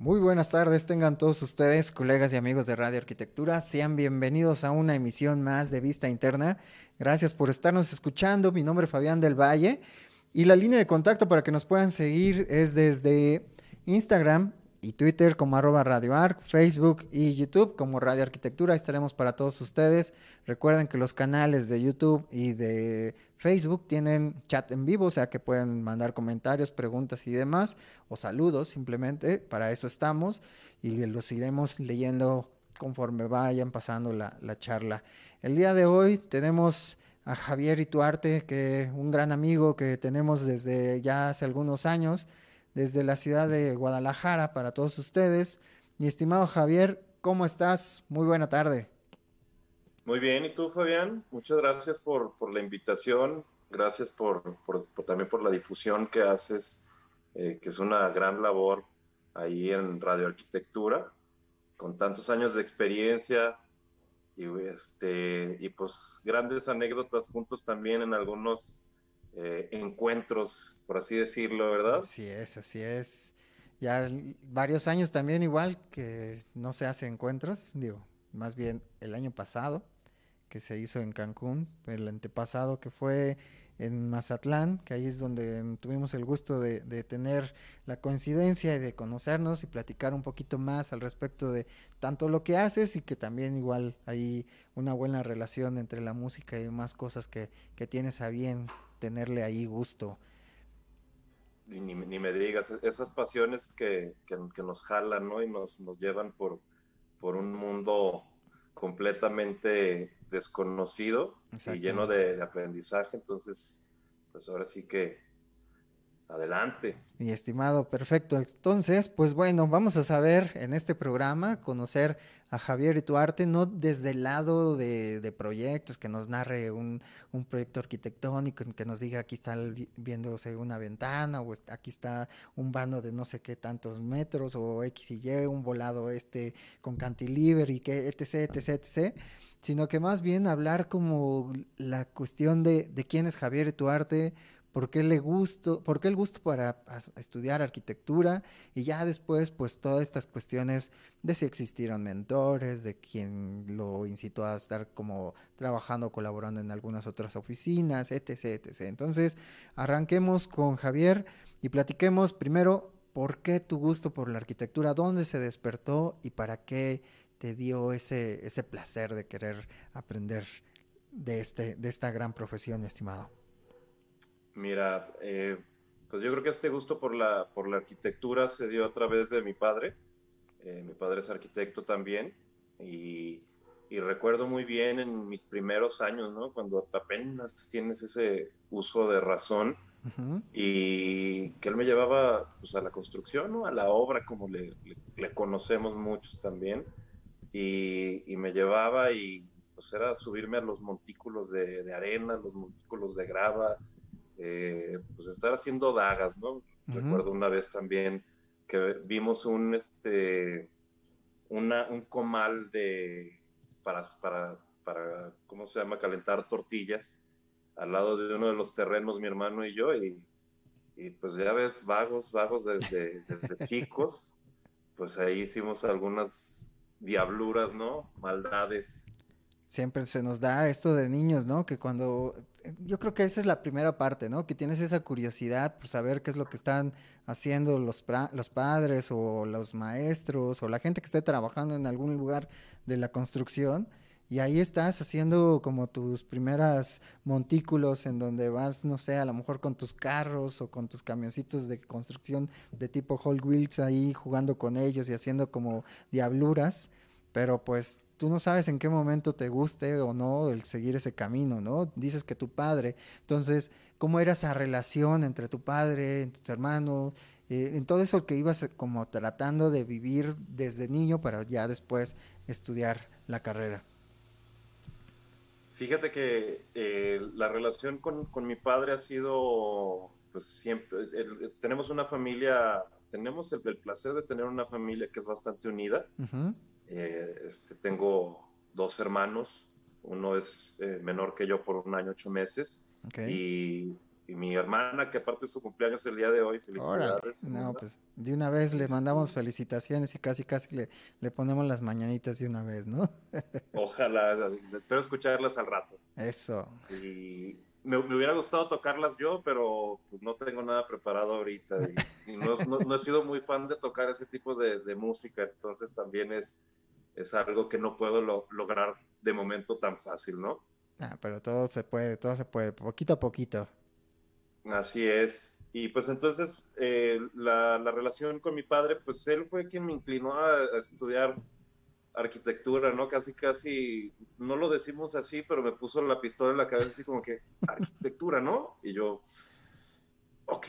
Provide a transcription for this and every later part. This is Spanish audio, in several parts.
Muy buenas tardes, tengan todos ustedes, colegas y amigos de Radio Arquitectura. Sean bienvenidos a una emisión más de Vista Interna. Gracias por estarnos escuchando. Mi nombre es Fabián del Valle y la línea de contacto para que nos puedan seguir es desde Instagram y Twitter como arroba Radio Arc, Facebook y YouTube como Radio Arquitectura. Estaremos para todos ustedes. Recuerden que los canales de YouTube y de Facebook tienen chat en vivo, o sea que pueden mandar comentarios, preguntas y demás, o saludos simplemente. Para eso estamos y los iremos leyendo conforme vayan pasando la, la charla. El día de hoy tenemos a Javier Ituarte, que un gran amigo que tenemos desde ya hace algunos años desde la ciudad de Guadalajara para todos ustedes. Mi estimado Javier, ¿cómo estás? Muy buena tarde. Muy bien, ¿y tú, Fabián? Muchas gracias por, la invitación, gracias por, también por la difusión que haces, eh, que es una gran labor ahí en Radio Arquitectura, con tantos años de experiencia y, este, y pues grandes anécdotas juntos también en algunos eh, encuentros, por así decirlo, ¿verdad? Así es, así es. Ya varios años también igual que no se hace encuentros, digo, más bien el año pasado que se hizo en Cancún, el antepasado que fue en Mazatlán, que ahí es donde tuvimos el gusto de, de, tener la coincidencia y de conocernos y platicar un poquito más al respecto de tanto lo que haces y que también igual hay una buena relación entre la música y demás cosas que, que tienes a bien tenerle ahí gusto. Ni, ni me digas, esas pasiones que, que, nos jalan ¿no? y nos, nos llevan por, por un mundo completamente desconocido y lleno de, de, aprendizaje. Entonces, pues ahora sí que Adelante. Mi estimado, perfecto. Entonces, pues bueno, vamos a saber en este programa, conocer a Javier Ituarte, no desde el lado de, proyectos, que nos narre un, proyecto arquitectónico, que nos diga aquí está viéndose una ventana, o aquí está un vano de no sé qué tantos metros, o X y Y, un volado este con cantilever y que etc, etc, etc, sino que más bien hablar como la cuestión de, de quién es Javier Ituarte, por qué le gusto, por qué el gusto para estudiar arquitectura y ya después pues todas estas cuestiones de si existieron mentores, de quién lo incitó a estar como trabajando, colaborando en algunas otras oficinas, etc. Entonces, arranquemos con Javier y platiquemos primero por qué tu gusto por la arquitectura, dónde se despertó y para qué te dio ese, ese placer de querer aprender de, este, de esta gran profesión, mi estimado. Mira, eh, pues yo creo que este gusto por la, por la arquitectura se dio a través de mi padre. Eh, mi padre es arquitecto también y, recuerdo muy bien en mis primeros años, ¿no? Cuando apenas tienes ese uso de razón y que él me llevaba pues, a la construcción, ¿no? A la obra, como le, conocemos muchos también. Y, me llevaba y pues era subirme a los montículos de, de arena, los montículos de grava, eh, pues estar haciendo dagas, ¿no? Recuerdo una vez también que vimos un, este, una, un comal de, para, para, para, ¿cómo se llama? Calentar tortillas al lado de uno de los terrenos, mi hermano y yo, y, y pues ya ves, vagos, vagos desde, desde chicos, pues ahí hicimos algunas diabluras, ¿no? Maldades siempre se nos da esto de niños, ¿no? Que cuando, yo creo que esa es la primera parte, ¿no? Que tienes esa curiosidad por saber qué es lo que están haciendo los, los padres o los maestros o la gente que esté trabajando en algún lugar de la construcción. Y ahí estás haciendo como tus primeras montículos en donde vas, no sé, a lo mejor con tus carros o con tus camioncitos de construcción de tipo Hall Wheels ahí jugando con ellos y haciendo como diabluras. Pero pues tú no sabes en qué momento te guste o no el seguir ese camino, ¿no? Dices que tu padre. Entonces, ¿cómo era esa relación entre tu padre, tus hermanos, eh, en todo eso que ibas como tratando de vivir desde niño para ya después estudiar la carrera? Fíjate que eh, la relación con, mi padre ha sido, pues siempre, tenemos una familia, tenemos el, placer de tener una familia que es bastante unida. Eh, este, tengo dos hermanos, uno es eh, menor que yo por un año, ocho meses, y, mi hermana, que aparte de su cumpleaños el día de hoy, felicidades. no, pues de una vez le mandamos felicitaciones y casi casi le, le ponemos las mañanitas de una vez, ¿no? Ojalá, espero escucharlas al rato. Eso. Y me, hubiera gustado tocarlas yo, pero pues no tengo nada preparado ahorita. Y, no, he sido muy fan de tocar ese tipo de, música, entonces también es, es algo que no puedo lograr de momento tan fácil, ¿no? Ah, pero todo se puede, todo se puede, poquito a poquito. Así es. Y pues entonces eh, la, relación con mi padre, pues él fue quien me inclinó a, estudiar arquitectura, ¿no? Casi, casi, no lo decimos así, pero me puso la pistola en la cabeza así como que, arquitectura, ¿no? Y yo, ok,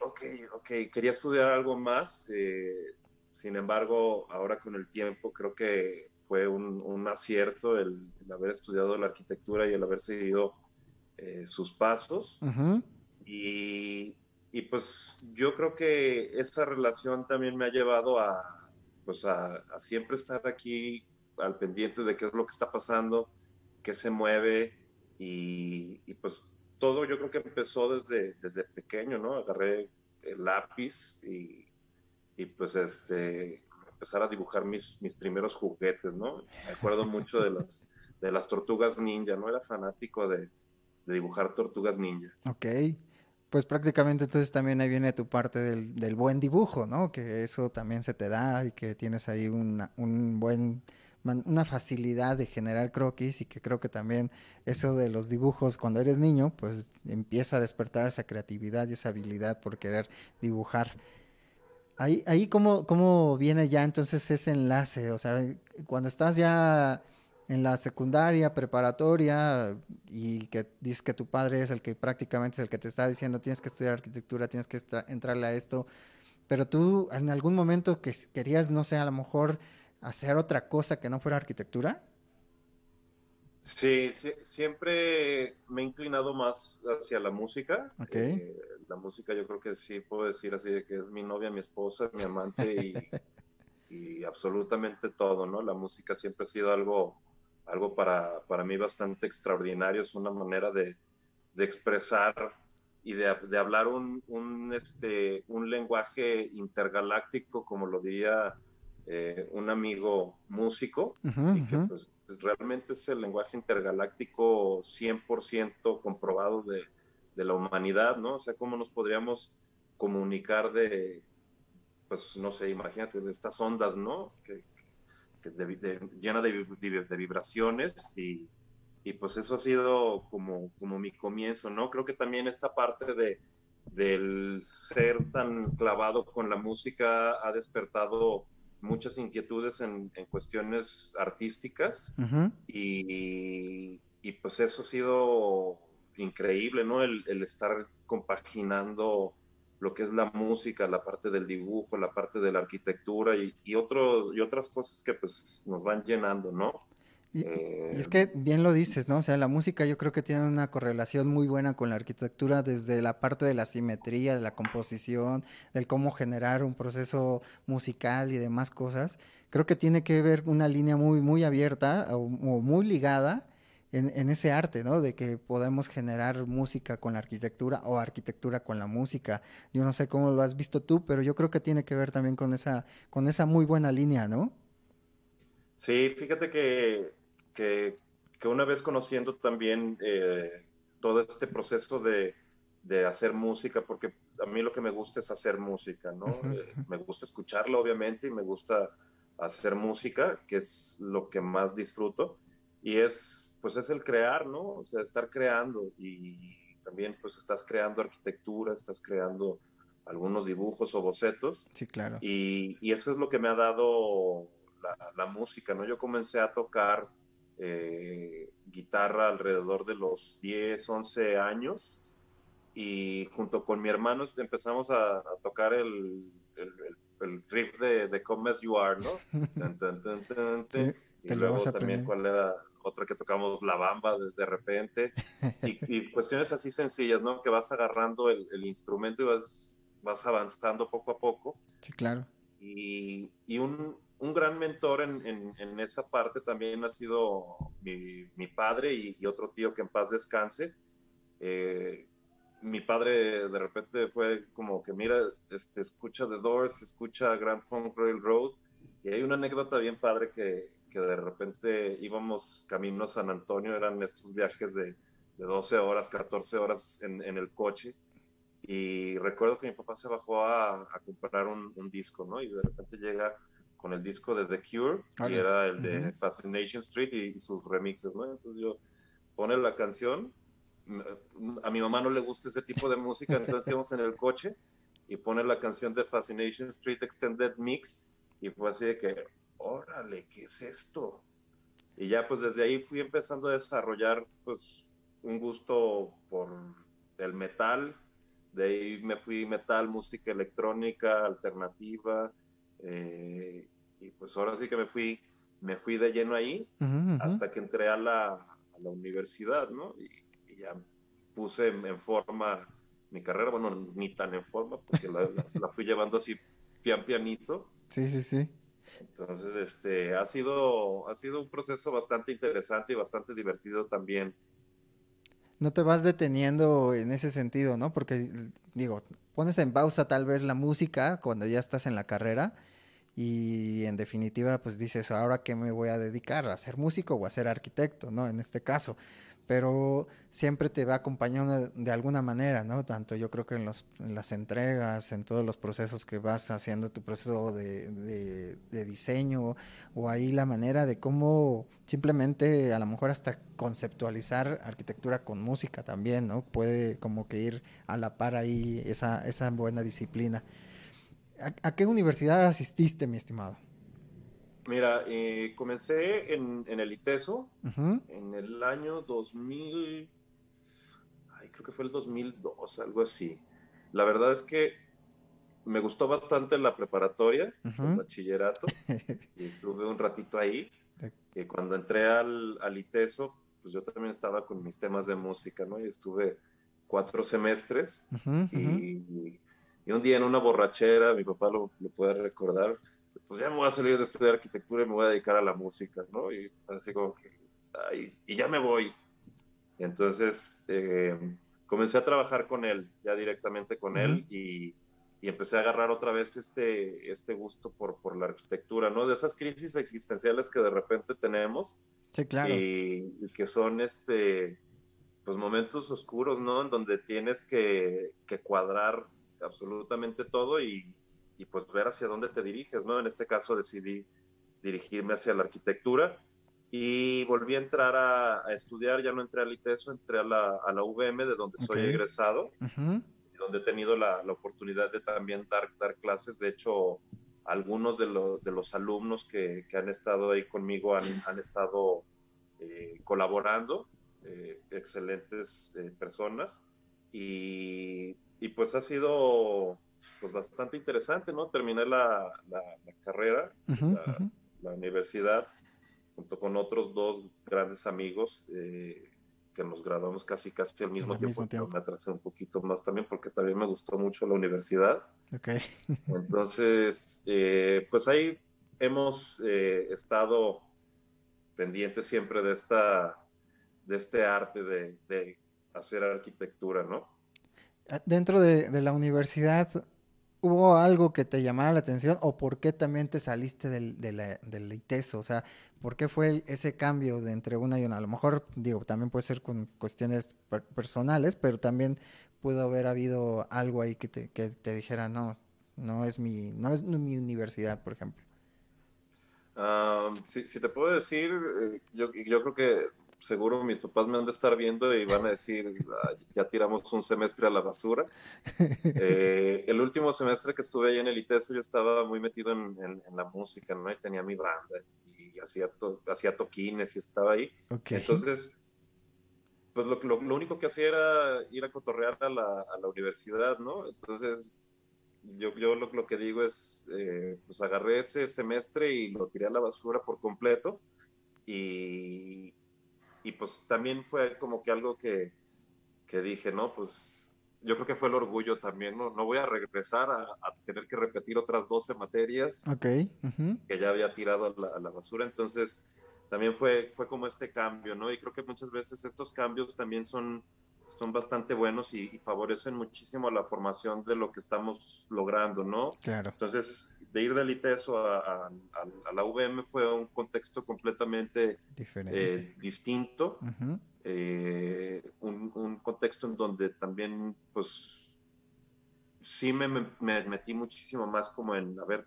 ok, ok, quería estudiar algo más. Eh, sin embargo, ahora con el tiempo creo que fue un, acierto el, haber estudiado la arquitectura y el haber seguido eh, sus pasos. Y, pues yo creo que esa relación también me ha llevado a, pues a, siempre estar aquí al pendiente de qué es lo que está pasando, qué se mueve y, pues todo yo creo que empezó desde, desde pequeño, ¿no? Agarré el lápiz y, pues este empezar a dibujar mis, mis primeros juguetes, ¿no? Me acuerdo mucho de las, de las tortugas ninja, ¿no? Era fanático de, de dibujar tortugas ninja. Ok. Pues prácticamente entonces también ahí viene tu parte del, buen dibujo, ¿no? Que eso también se te da y que tienes ahí una, un buen, una facilidad de generar croquis y que creo que también eso de los dibujos cuando eres niño, pues empieza a despertar esa creatividad y esa habilidad por querer dibujar. Ahí, ahí cómo, cómo viene ya entonces ese enlace, o sea, cuando estás ya en la secundaria, preparatoria, y que dices que tu padre es el que prácticamente es el que te está diciendo tienes que estudiar arquitectura, tienes que entrarle a esto, pero tú en algún momento que querías, no sé, a lo mejor hacer otra cosa que no fuera arquitectura? Sí, siempre me he inclinado más hacia la música. Eh, la música yo creo que sí puedo decir así de que es mi novia, mi esposa, mi amante y, y absolutamente todo, ¿no? La música siempre ha sido algo algo para, para mí bastante extraordinario, es una manera de, de expresar y de, de hablar un, un, este, un lenguaje intergaláctico, como lo diría eh, un amigo músico, y que pues, realmente es el lenguaje intergaláctico 100% comprobado de, de, la humanidad, ¿no? O sea, cómo nos podríamos comunicar de, pues no sé, imagínate, de estas ondas, ¿no? Que, llena de, vibraciones y, pues eso ha sido como, como mi comienzo, ¿no? Creo que también esta parte de, del ser tan clavado con la música ha despertado muchas inquietudes en, cuestiones artísticas y, pues eso ha sido increíble, ¿no? El, el estar compaginando lo que es la música, la parte del dibujo, la parte de la arquitectura y, y, y otras cosas que pues nos van llenando, ¿no? Y, es eh, que bien lo dices, ¿no? O sea, la música yo creo que tiene una correlación muy buena con la arquitectura desde la parte de la simetría, de la composición, del cómo generar un proceso musical y demás cosas. Creo que tiene que ver una línea muy, muy abierta o muy ligada en, ese arte, ¿no? De que podemos generar música con la arquitectura o arquitectura con la música. Yo no sé cómo lo has visto tú, pero yo creo que tiene que ver también con esa, con esa muy buena línea, ¿no? Sí, fíjate que, que, una vez conociendo también eh, todo este proceso de, de, hacer música, porque a mí lo que me gusta es hacer música, ¿no? Eh, me gusta escucharla, obviamente, y me gusta hacer música, que es lo que más disfruto. Y es pues es el crear, ¿no? O sea, estar creando y también pues estás creando arquitectura, estás creando algunos dibujos o bocetos. Sí, claro. Y, eso es lo que me ha dado la, música, ¿no? Yo comencé a tocar eh, guitarra alrededor de los 10, 11 años y junto con mi hermano empezamos a, tocar el, el, riff de, de Come As You Are, ¿no? y luego también cuál era otra que tocamos la bamba de, repente, y, cuestiones así sencillas, ¿no? Que vas agarrando el, instrumento y vas, vas avanzando poco a poco. Sí, claro. Y, y un, un, gran mentor en, en, esa parte también ha sido mi, mi padre y, otro tío que en paz descanse. Eh, mi, padre de repente fue como que, mira, este, escucha The Doors, escucha Grand Funk Railroad, y hay una anécdota bien padre que, que de repente íbamos camino a San Antonio, eran estos viajes de, de 12 horas, 14 horas en, en, el coche, y recuerdo que mi papá se bajó a, comprar un, un, disco, ¿no? Y de repente llega con el disco de The Cure, que era el de Fascination Street y, y, sus remixes, ¿no? Entonces yo pone la canción a mi mamá no le gusta ese tipo de música, entonces íbamos en el coche y pone la canción de Fascination Street Extended Mix y fue así de que, órale, ¿qué es esto? Y ya pues desde ahí fui empezando a desarrollar pues un gusto por el metal, de ahí me fui metal, música electrónica, alternativa, eh, y pues ahora sí que me fui, me fui de lleno ahí uh -huh, hasta que entré a la, a la universidad, ¿no? Y, ya puse en forma mi carrera, bueno, ni tan en forma, porque la, la, la, fui llevando así pian pianito. Sí, sí, sí. Entonces, este, ha sido, ha sido un proceso bastante interesante y bastante divertido también. No te vas deteniendo en ese sentido, ¿no? Porque, digo, pones en pausa tal vez la música cuando ya estás en la carrera y en definitiva, pues dices, ¿ahora qué me voy a dedicar? ¿A ser músico o a ser arquitecto, ¿no? En este caso pero siempre te va acompañando de alguna manera, ¿no? Tanto yo creo que en, los, en las entregas, en todos los procesos que vas haciendo, tu proceso de, de, de, diseño, o ahí la manera de cómo simplemente a lo mejor hasta conceptualizar arquitectura con música también, ¿no? Puede como que ir a la par ahí esa, esa buena disciplina. ¿A, ¿A qué universidad asististe, mi estimado? Mira, eh, comencé en, en, el ITESO uh -huh. en el año 2000, ay, creo que fue el 2002, algo así. La verdad es que me gustó bastante la preparatoria, uh -huh. el bachillerato, y estuve un ratito ahí. Cuando entré al, al ITESO, pues yo también estaba con mis temas de música, ¿no? Y estuve cuatro semestres. Uh -huh, y, y, un día en una borrachera, mi papá lo, lo puede recordar, pues ya me voy a salir de estudiar arquitectura y me voy a dedicar a la música, ¿no? Y así como que, ay, y ya me voy. Entonces, eh, comencé a trabajar con él, ya directamente con él, y, y, empecé a agarrar otra vez este, este gusto por, por la arquitectura, ¿no? De esas crisis existenciales que de repente tenemos. Sí, claro. Y, y que son, este, pues, momentos oscuros, ¿no? En donde tienes que, que cuadrar absolutamente todo y y pues ver hacia dónde te diriges, ¿no? En este caso decidí dirigirme hacia la arquitectura y volví a entrar a, a estudiar, ya no entré al ITESO, entré a la, a la VM, de donde okay. soy egresado, uh -huh. donde he tenido la, la, oportunidad de también dar, dar clases, de hecho, algunos de, lo, de los alumnos que, que, han estado ahí conmigo han, han estado eh, colaborando, eh, excelentes eh, personas, y, y pues ha sido pues bastante interesante, ¿no? Terminé la, la, la carrera, uh -huh, la, uh -huh. la, universidad, junto con otros dos grandes amigos eh, que nos graduamos casi casi al mismo, tiempo. mismo tiempo. Me atrasé un poquito más también porque también me gustó mucho la universidad. Ok. Entonces, eh, pues ahí hemos eh, estado pendientes siempre de esta de este arte de, de hacer arquitectura, ¿no? Dentro de, de la universidad, ¿Hubo algo que te llamara la atención o por qué también te saliste del, de del ITESO? O sea, ¿por qué fue ese cambio de entre una y una? A lo mejor, digo, también puede ser con cuestiones per personales, pero también pudo haber habido algo ahí que te, que te dijera, no, no es, mi, no es mi universidad, por ejemplo. Um, si, si, te puedo decir, eh, yo, yo creo que seguro mis papás me han de estar viendo y van a decir, ya tiramos un semestre a la basura. Eh, el último semestre que estuve ahí en el ITESO yo estaba muy metido en, en, en la música, ¿no? Y tenía mi banda y hacía, to, hacía toquines y estaba ahí. Okay. Entonces, pues lo, lo, lo, único que hacía era ir a cotorrear a la, a la universidad, ¿no? Entonces, yo, yo lo, lo, que digo es, eh, pues agarré ese semestre y lo tiré a la basura por completo. Y, y pues también fue como que algo que, que, dije, ¿no? Pues yo creo que fue el orgullo también, ¿no? No voy a regresar a, a tener que repetir otras 12 materias okay. uh -huh. que ya había tirado a la, a la, basura, entonces también fue, fue como este cambio, ¿no? Y creo que muchas veces estos cambios también son son bastante buenos y, favorecen muchísimo la formación de lo que estamos logrando, ¿no? Claro. Entonces, de ir del ITESO a, la VM fue un contexto completamente eh, distinto, eh, un, contexto en donde también, pues, sí me, me, metí muchísimo más como en, a ver,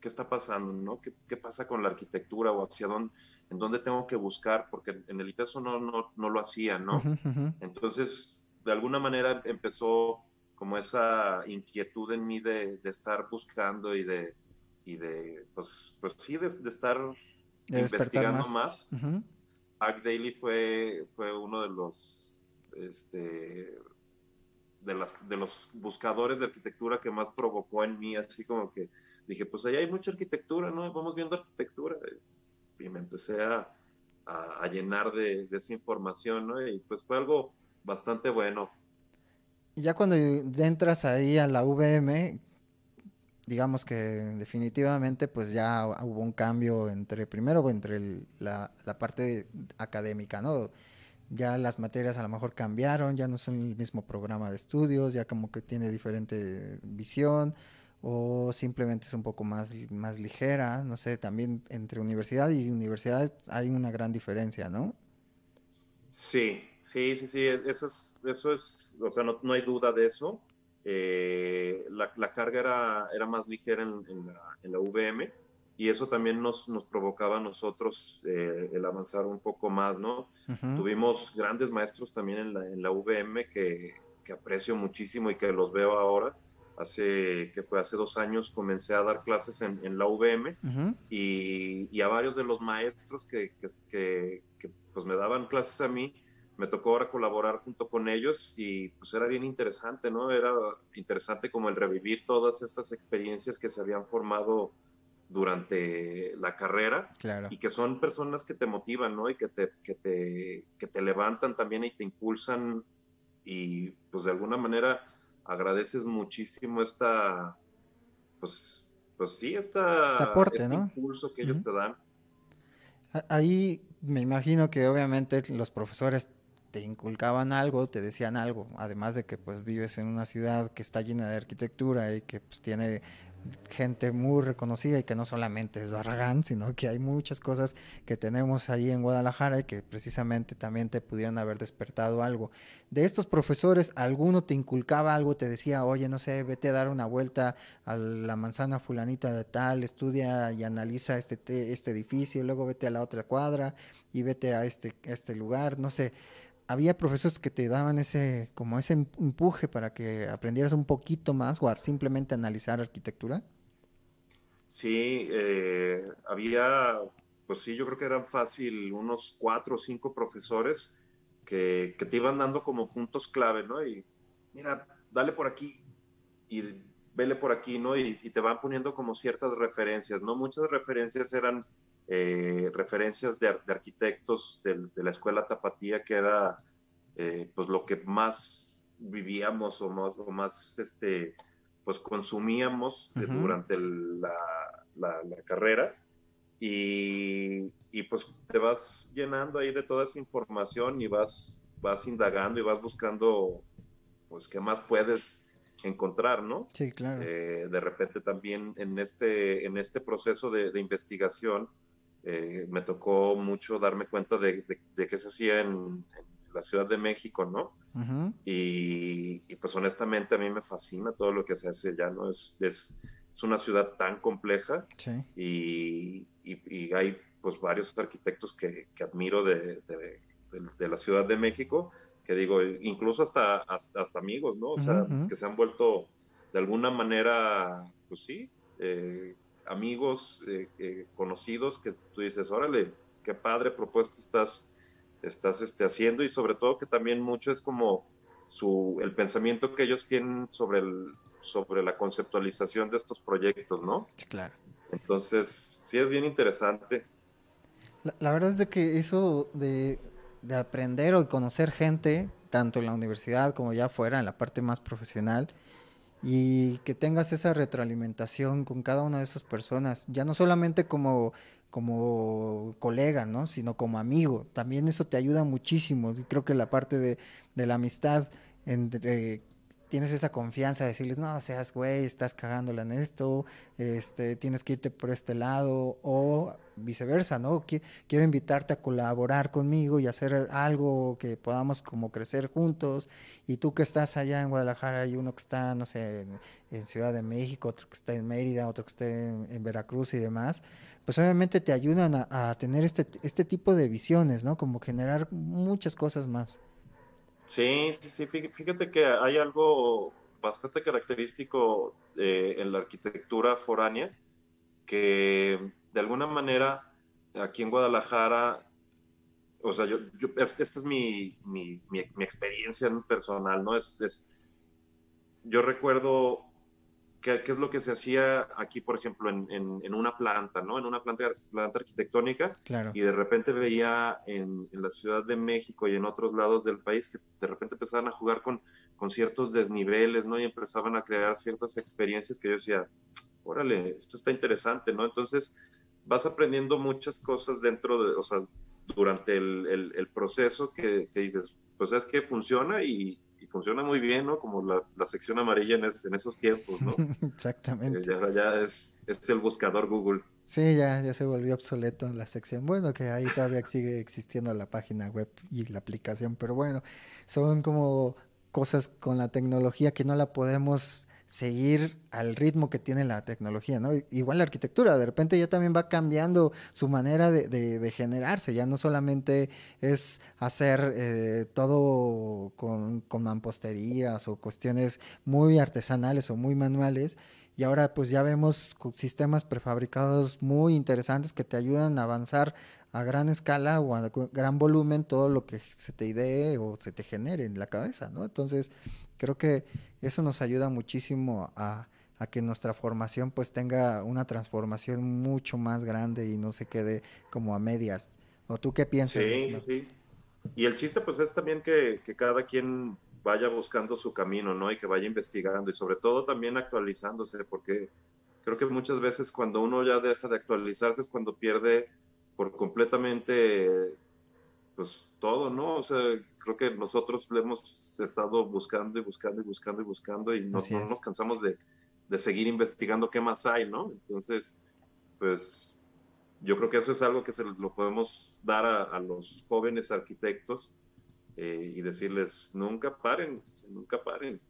¿qué está pasando, no? ¿Qué, qué pasa con la arquitectura o hacia dónde, en dónde tengo que buscar? Porque en el ITESO no, no, no lo hacía, ¿no? Entonces, de alguna manera empezó como esa inquietud en mí de, de estar buscando y de, y de pues, pues sí, de, estar investigando más. Arc Daily fue, fue uno de los, este, de, las, de los buscadores de arquitectura que más provocó en mí, así como que dije, pues ahí hay mucha arquitectura, ¿no? Vamos viendo arquitectura. Y me empecé a, a, llenar de, de, esa información, ¿no? Y pues fue algo bastante bueno. Ya cuando entras ahí a la VM, digamos que definitivamente pues ya hubo un cambio entre, primero entre la, la, parte académica, ¿no? Ya las materias a lo mejor cambiaron, ya no son el mismo programa de estudios, ya como que tiene diferente visión o simplemente es un poco más, más ligera, no sé, también entre universidad y universidad hay una gran diferencia, ¿no? Sí, sí, sí, sí, eso es, eso es o sea, no, no hay duda de eso. Eh, la, la, carga era, era más ligera en, en, la, en, la, VM y eso también nos, nos provocaba a nosotros eh, el avanzar un poco más, ¿no? Tuvimos grandes maestros también en la, en la VM que, que aprecio muchísimo y que los veo ahora hace que fue hace dos años comencé a dar clases en, en la VM y, y, a varios de los maestros que, que, que, pues me daban clases a mí me tocó ahora colaborar junto con ellos y pues era bien interesante no era interesante como el revivir todas estas experiencias que se habían formado durante la carrera y que son personas que te motivan no y que te que te que te levantan también y te impulsan y pues de alguna manera agradeces muchísimo esta, pues, pues sí, esta, este aporte, este impulso que ellos te dan. Ahí me imagino que obviamente los profesores te inculcaban algo, te decían algo, además de que pues vives en una ciudad que está llena de arquitectura y que pues tiene gente muy reconocida y que no solamente es Barragán, sino que hay muchas cosas que tenemos ahí en Guadalajara y que precisamente también te pudieran haber despertado algo. De estos profesores, alguno te inculcaba algo, te decía, oye, no sé, vete a dar una vuelta a la manzana fulanita de tal, estudia y analiza este, este edificio, luego vete a la otra cuadra y vete a este, este lugar, no sé había profesores que te daban ese, como ese empuje para que aprendieras un poquito más o simplemente analizar arquitectura? Sí, eh, había, pues sí, yo creo que eran fácil unos cuatro o cinco profesores que, te iban dando como puntos clave, ¿no? Y mira, dale por aquí y vele por aquí, ¿no? Y, te van poniendo como ciertas referencias, ¿no? Muchas referencias eran eh, referencias de, arquitectos de, la escuela tapatía, que era eh, pues lo que más vivíamos o más, o más este, pues consumíamos durante la, la, carrera. Y, y, pues te vas llenando ahí de toda esa información y vas, vas indagando y vas buscando pues qué más puedes encontrar, ¿no? Sí, claro. Eh, de repente también en este, en este proceso de, de investigación, eh, me tocó mucho darme cuenta de, de, qué se hacía en, la Ciudad de México, ¿no? y, pues honestamente a mí me fascina todo lo que se hace allá, ¿no? Es, es, es una ciudad tan compleja y, y, hay pues varios arquitectos que, que admiro de, de, la Ciudad de México, que digo, incluso hasta, hasta, amigos, ¿no? O sea, que se han vuelto de alguna manera, pues sí, eh, amigos, eh, conocidos, que tú dices, órale, qué padre propuesta estás, estás este, haciendo y sobre todo que también mucho es como su, el pensamiento que ellos tienen sobre, el, sobre la conceptualización de estos proyectos, ¿no? Sí, claro. Entonces, sí es bien interesante. La, verdad es de que eso de, de aprender o conocer gente, tanto en la universidad como ya fuera, en la parte más profesional, y que tengas esa retroalimentación con cada una de esas personas, ya no solamente como como colega, ¿no? Sino como amigo. También eso te ayuda muchísimo. Creo que la parte de, de la amistad entre tienes esa confianza de decirles, no, seas güey, estás cagándola en esto, este, tienes que irte por este lado, o viceversa, ¿no? Quiero invitarte a colaborar conmigo y hacer algo que podamos como crecer juntos, y tú que estás allá en Guadalajara, hay uno que está, no sé, en, Ciudad de México, otro que está en Mérida, otro que está en, Veracruz y demás, pues obviamente te ayudan a, tener este, este tipo de visiones, ¿no? Como generar muchas cosas más. Sí, sí, sí, fíjate que hay algo bastante característico eh, en la arquitectura foránea que de alguna manera aquí en Guadalajara, o sea, yo, esta es mi, mi, mi, experiencia personal, ¿no? Es, es, yo recuerdo ¿Qué, es lo que se hacía aquí, por ejemplo, en, en, una planta, ¿no? En una planta, planta arquitectónica. Claro. Y de repente veía en, en, la Ciudad de México y en otros lados del país que de repente empezaban a jugar con, con ciertos desniveles, ¿no? Y empezaban a crear ciertas experiencias que yo decía, órale, esto está interesante, ¿no? Entonces vas aprendiendo muchas cosas dentro de, o sea, durante el, el, el proceso que, que dices, pues es que funciona y, y funciona muy bien, ¿no? Como la, la sección amarilla en, en, esos tiempos, ¿no? Exactamente. Eh, ya, ya es, es, el buscador Google. Sí, ya, ya se volvió obsoleto la sección. Bueno, que ahí todavía sigue existiendo la página web y la aplicación, pero bueno, son como cosas con la tecnología que no la podemos seguir al ritmo que tiene la tecnología, ¿no? Igual la arquitectura, de repente ya también va cambiando su manera de, de, generarse, ya no solamente es hacer eh, todo con, con mamposterías o cuestiones muy artesanales o muy manuales, y ahora pues ya vemos sistemas prefabricados muy interesantes que te ayudan a avanzar a gran escala o a gran volumen todo lo que se te idee o se te genere en la cabeza, ¿no? Entonces, creo que eso nos ayuda muchísimo a, que nuestra formación pues tenga una transformación mucho más grande y no se quede como a medias. ¿O tú qué piensas? Sí, sí, sí. Y el chiste pues es también que, que cada quien vaya buscando su camino, ¿no? Y que vaya investigando y sobre todo también actualizándose, porque creo que muchas veces cuando uno ya deja de actualizarse es cuando pierde por completamente, pues todo, ¿no? O sea, creo que nosotros le hemos estado buscando y buscando y buscando y buscando y no, nos cansamos de, de seguir investigando qué más hay, ¿no? Entonces, pues yo creo que eso es algo que se lo podemos dar a, a los jóvenes arquitectos eh, y decirles, nunca paren, nunca paren.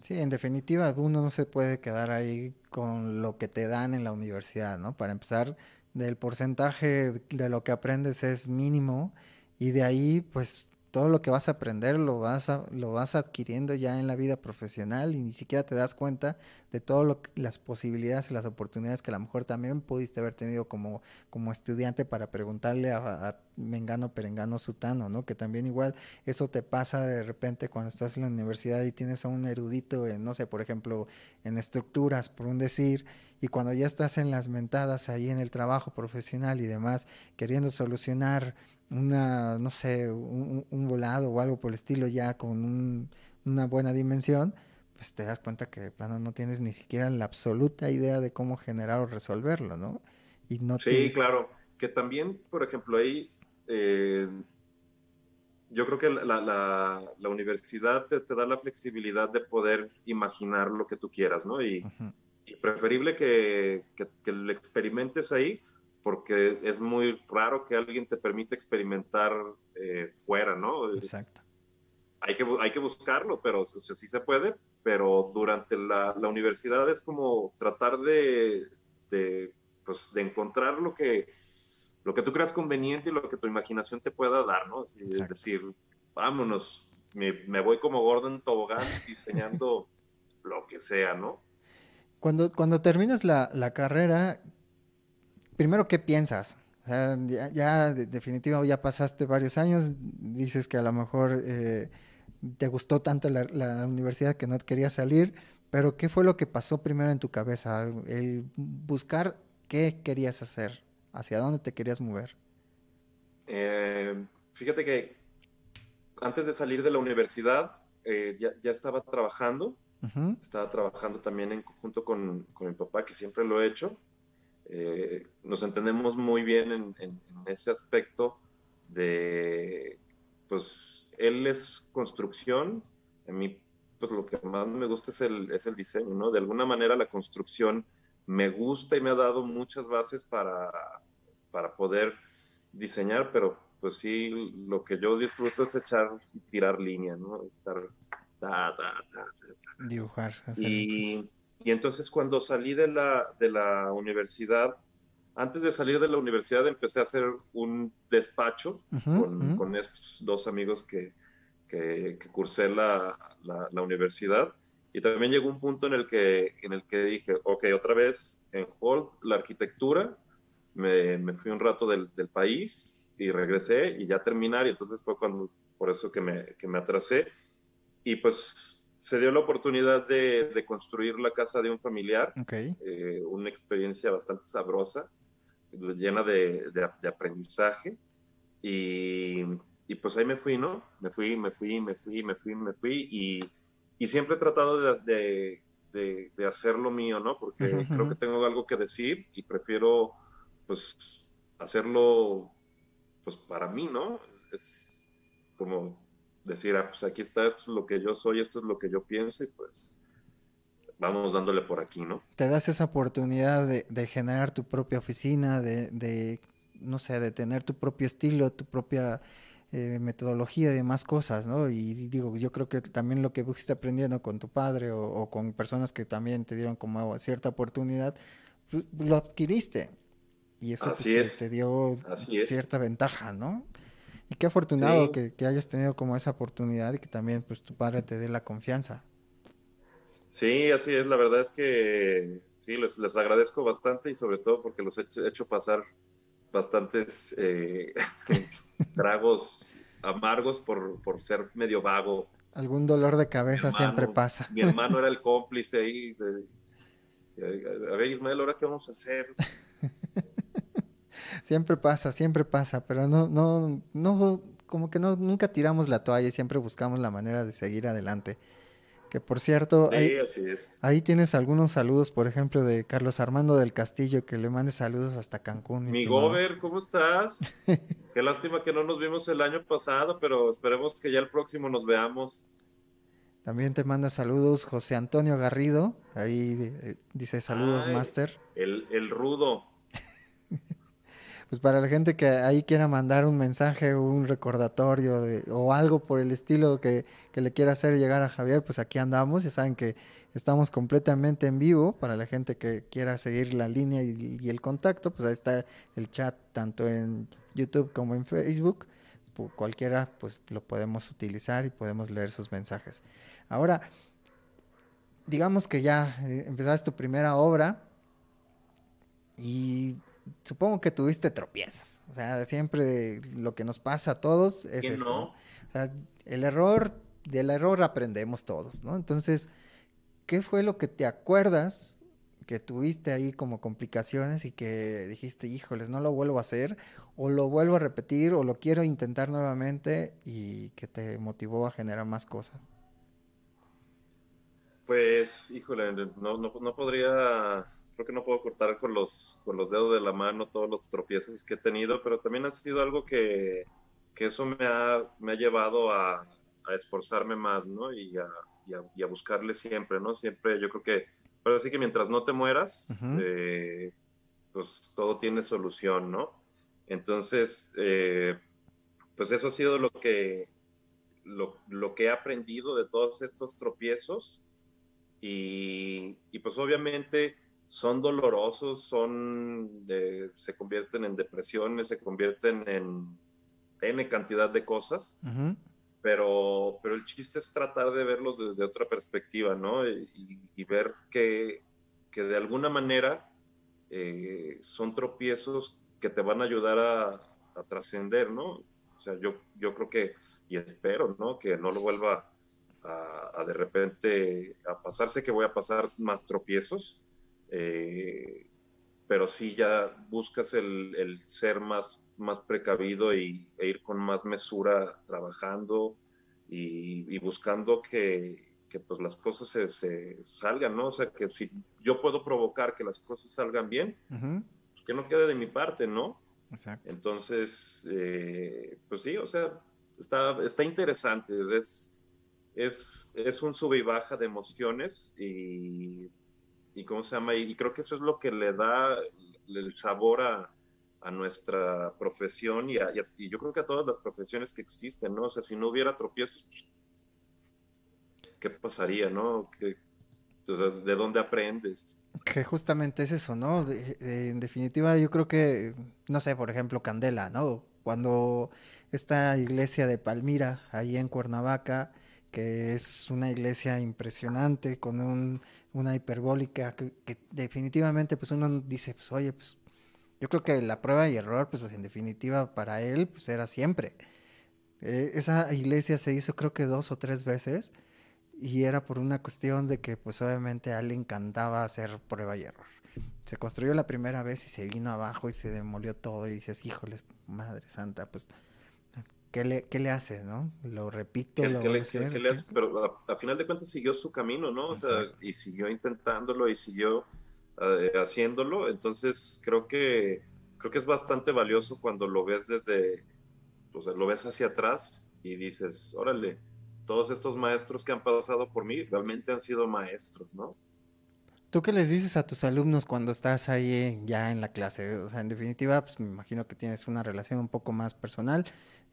Sí, en definitiva, uno no se puede quedar ahí con lo que te dan en la universidad, ¿no? Para empezar, del porcentaje de lo que aprendes es mínimo y de ahí, pues, todo lo que vas a aprender lo vas, a, lo vas adquiriendo ya en la vida profesional y ni siquiera te das cuenta de todas las posibilidades y las oportunidades que a lo mejor también pudiste haber tenido como, como estudiante para preguntarle a, Mengano, Perengano, Sutano, ¿no? Que también igual eso te pasa de repente cuando estás en la universidad y tienes a un erudito en, no sé, por ejemplo, en estructuras, por un decir, y cuando ya estás en las mentadas ahí en el trabajo profesional y demás, queriendo solucionar una, no sé, un, volado o algo por el estilo ya con una buena dimensión, pues te das cuenta que de plano no tienes ni siquiera la absoluta idea de cómo generar o resolverlo, ¿no? Y no sí, claro, que también, por ejemplo, ahí eh, yo creo que la, la, universidad te, da la flexibilidad de poder imaginar lo que tú quieras, ¿no? Y, preferible que, que, que, lo experimentes ahí porque es muy raro que alguien te permita experimentar eh, fuera, ¿no? Exacto. Hay que, hay que buscarlo, pero sí se puede, pero durante la, la universidad es como tratar de, de, pues, de encontrar lo que, lo que tú creas conveniente y lo que tu imaginación te pueda dar, ¿no? Es decir, vámonos, me, me, voy como Gordon Tobogán diseñando lo que sea, ¿no? Cuando, cuando terminas la, la carrera, primero, ¿qué piensas? ya, ya definitivo, ya pasaste varios años, dices que a lo mejor eh, te gustó tanto la, universidad que no querías salir, pero ¿qué fue lo que pasó primero en tu cabeza? El buscar qué querías hacer, hacia dónde te querías mover. Eh, fíjate que antes de salir de la universidad eh, ya, estaba trabajando Estaba trabajando también en conjunto con, con, mi papá, que siempre lo he hecho. Eh, nos entendemos muy bien en, en, ese aspecto de, pues, él es construcción, a mí, pues, lo que más me gusta es el, es el diseño, ¿no? De alguna manera la construcción me gusta y me ha dado muchas bases para, para poder diseñar, pero pues sí, lo que yo disfruto es echar y tirar línea, ¿no? Estar ta, ta, ta, dibujar. Y, y, entonces cuando salí de la, de la universidad, antes de salir de la universidad empecé a hacer un despacho con, con, estos dos amigos que, que, que cursé la, la, la, universidad. Y también llegó un punto en el que, en el que dije, ok, otra vez en hold la arquitectura, me, me fui un rato del, del país y regresé y ya terminar y entonces fue cuando, por eso que me, que me atrasé y pues se dio la oportunidad de, de construir la casa de un familiar, okay. eh, una experiencia bastante sabrosa, llena de, de, aprendizaje y, y, pues ahí me fui, ¿no? Me fui, me fui, me fui, me fui, me fui y, y siempre he tratado de, de, de, hacer lo mío, ¿no? Porque uh -huh. creo que tengo algo que decir y prefiero pues hacerlo pues para mí, ¿no? Es como decir, ah, pues aquí está, esto es lo que yo soy, esto es lo que yo pienso y pues vamos dándole por aquí, ¿no? Te das esa oportunidad de, de generar tu propia oficina, de, de, no sé, de tener tu propio estilo, tu propia eh, metodología y demás cosas, ¿no? Y digo, yo creo que también lo que fuiste aprendiendo con tu padre o, o con personas que también te dieron como cierta oportunidad, lo adquiriste. Y eso pues, te, te, dio Así cierta es. ventaja, ¿no? Y qué afortunado sí. que, que, hayas tenido como esa oportunidad y que también pues tu padre te dé la confianza. Sí, así es. La verdad es que sí, les, les agradezco bastante y sobre todo porque los he hecho, he hecho pasar bastantes eh, tragos amargos por, por ser medio vago. Algún dolor de cabeza hermano, siempre pasa. Mi hermano era el cómplice ahí. De, de, a ver, Ismael, ¿ahora qué vamos a hacer? Siempre pasa, siempre pasa, pero no, no, no, como que no, nunca tiramos la toalla y siempre buscamos la manera de seguir adelante. Que por cierto, sí, ahí, así es. ahí, tienes algunos saludos, por ejemplo, de Carlos Armando del Castillo, que le mande saludos hasta Cancún. Mi, mi Gober, ¿cómo estás? Qué lástima que no nos vimos el año pasado, pero esperemos que ya el próximo nos veamos. También te manda saludos José Antonio Garrido, ahí eh, dice saludos, Ay, Master. El, el rudo pues para la gente que ahí quiera mandar un mensaje, un recordatorio o algo por el estilo que, le quiera hacer llegar a Javier, pues aquí andamos. Ya saben que estamos completamente en vivo. Para la gente que quiera seguir la línea y, el contacto, pues ahí está el chat tanto en YouTube como en Facebook. Cualquiera, pues lo podemos utilizar y podemos leer sus mensajes. Ahora, digamos que ya eh, empezaste tu primera obra y supongo que tuviste tropiezos. O sea, siempre lo que nos pasa a todos es eso. No? O sea, el error, del error aprendemos todos, ¿no? Entonces, ¿qué fue lo que te acuerdas que tuviste ahí como complicaciones y que dijiste, híjoles, no lo vuelvo a hacer, o lo vuelvo a repetir, o lo quiero intentar nuevamente y que te motivó a generar más cosas? Pues, híjole, no, no, no podría creo que no puedo cortar con los, con los dedos de la mano todos los tropiezos que he tenido, pero también ha sido algo que, que eso me ha, me ha llevado a, a, esforzarme más, ¿no? Y a, y, y a, buscarle siempre, ¿no? Siempre yo creo que, pero así que mientras no te mueras, uh -huh. eh, pues todo tiene solución, ¿no? Entonces, eh, pues eso ha sido lo que, lo, lo, que he aprendido de todos estos tropiezos. Y, y pues obviamente son dolorosos, son, eh, se convierten en depresiones, se convierten en N cantidad de cosas, uh -huh. pero, pero el chiste es tratar de verlos desde otra perspectiva, ¿no? Y, y ver que, que, de alguna manera eh, son tropiezos que te van a ayudar a, a trascender, ¿no? O sea, yo, yo creo que, y espero, ¿no? Que no lo vuelva a, a de repente a pasarse que voy a pasar más tropiezos, eh, pero sí ya buscas el, el ser más, más precavido y, e ir con más mesura trabajando y, y buscando que, que pues las cosas se, salgan, ¿no? O sea, que si yo puedo provocar que las cosas salgan bien, pues, que no quede de mi parte, ¿no? Exacto. Entonces, eh, pues sí, o sea, está, está interesante, es, es, es un sube y baja de emociones y, y ¿cómo se llama? Y, creo que eso es lo que le da el sabor a, a nuestra profesión y, y, yo creo que a todas las profesiones que existen, ¿no? O sea, si no hubiera tropiezos, ¿qué pasaría, no? ¿De dónde aprendes? Que justamente es eso, ¿no? en definitiva, yo creo que, no sé, por ejemplo, Candela, ¿no? Cuando esta iglesia de Palmira, ahí en Cuernavaca, que es una iglesia impresionante, con un, una hiperbólica, que, definitivamente, pues uno dice, pues oye, pues yo creo que la prueba y error, pues en definitiva, para él, pues era siempre. Eh, esa iglesia se hizo creo que dos o tres veces y era por una cuestión de que pues obviamente a él le encantaba hacer prueba y error. Se construyó la primera vez y se vino abajo y se demolió todo y dices, híjoles, madre santa, pues, ¿qué le, qué le hace, no? Lo repito, lo voy a hacer. Pero a, final de cuentas siguió su camino, ¿no? O sea, y siguió intentándolo y siguió eh, haciéndolo. Entonces, creo que, creo que es bastante valioso cuando lo ves desde, o sea, lo ves hacia atrás y dices, órale, todos estos maestros que han pasado por mí realmente han sido maestros, ¿no? ¿Tú qué les dices a tus alumnos cuando estás ahí ya en la clase? O sea, en definitiva, pues me imagino que tienes una relación un poco más personal.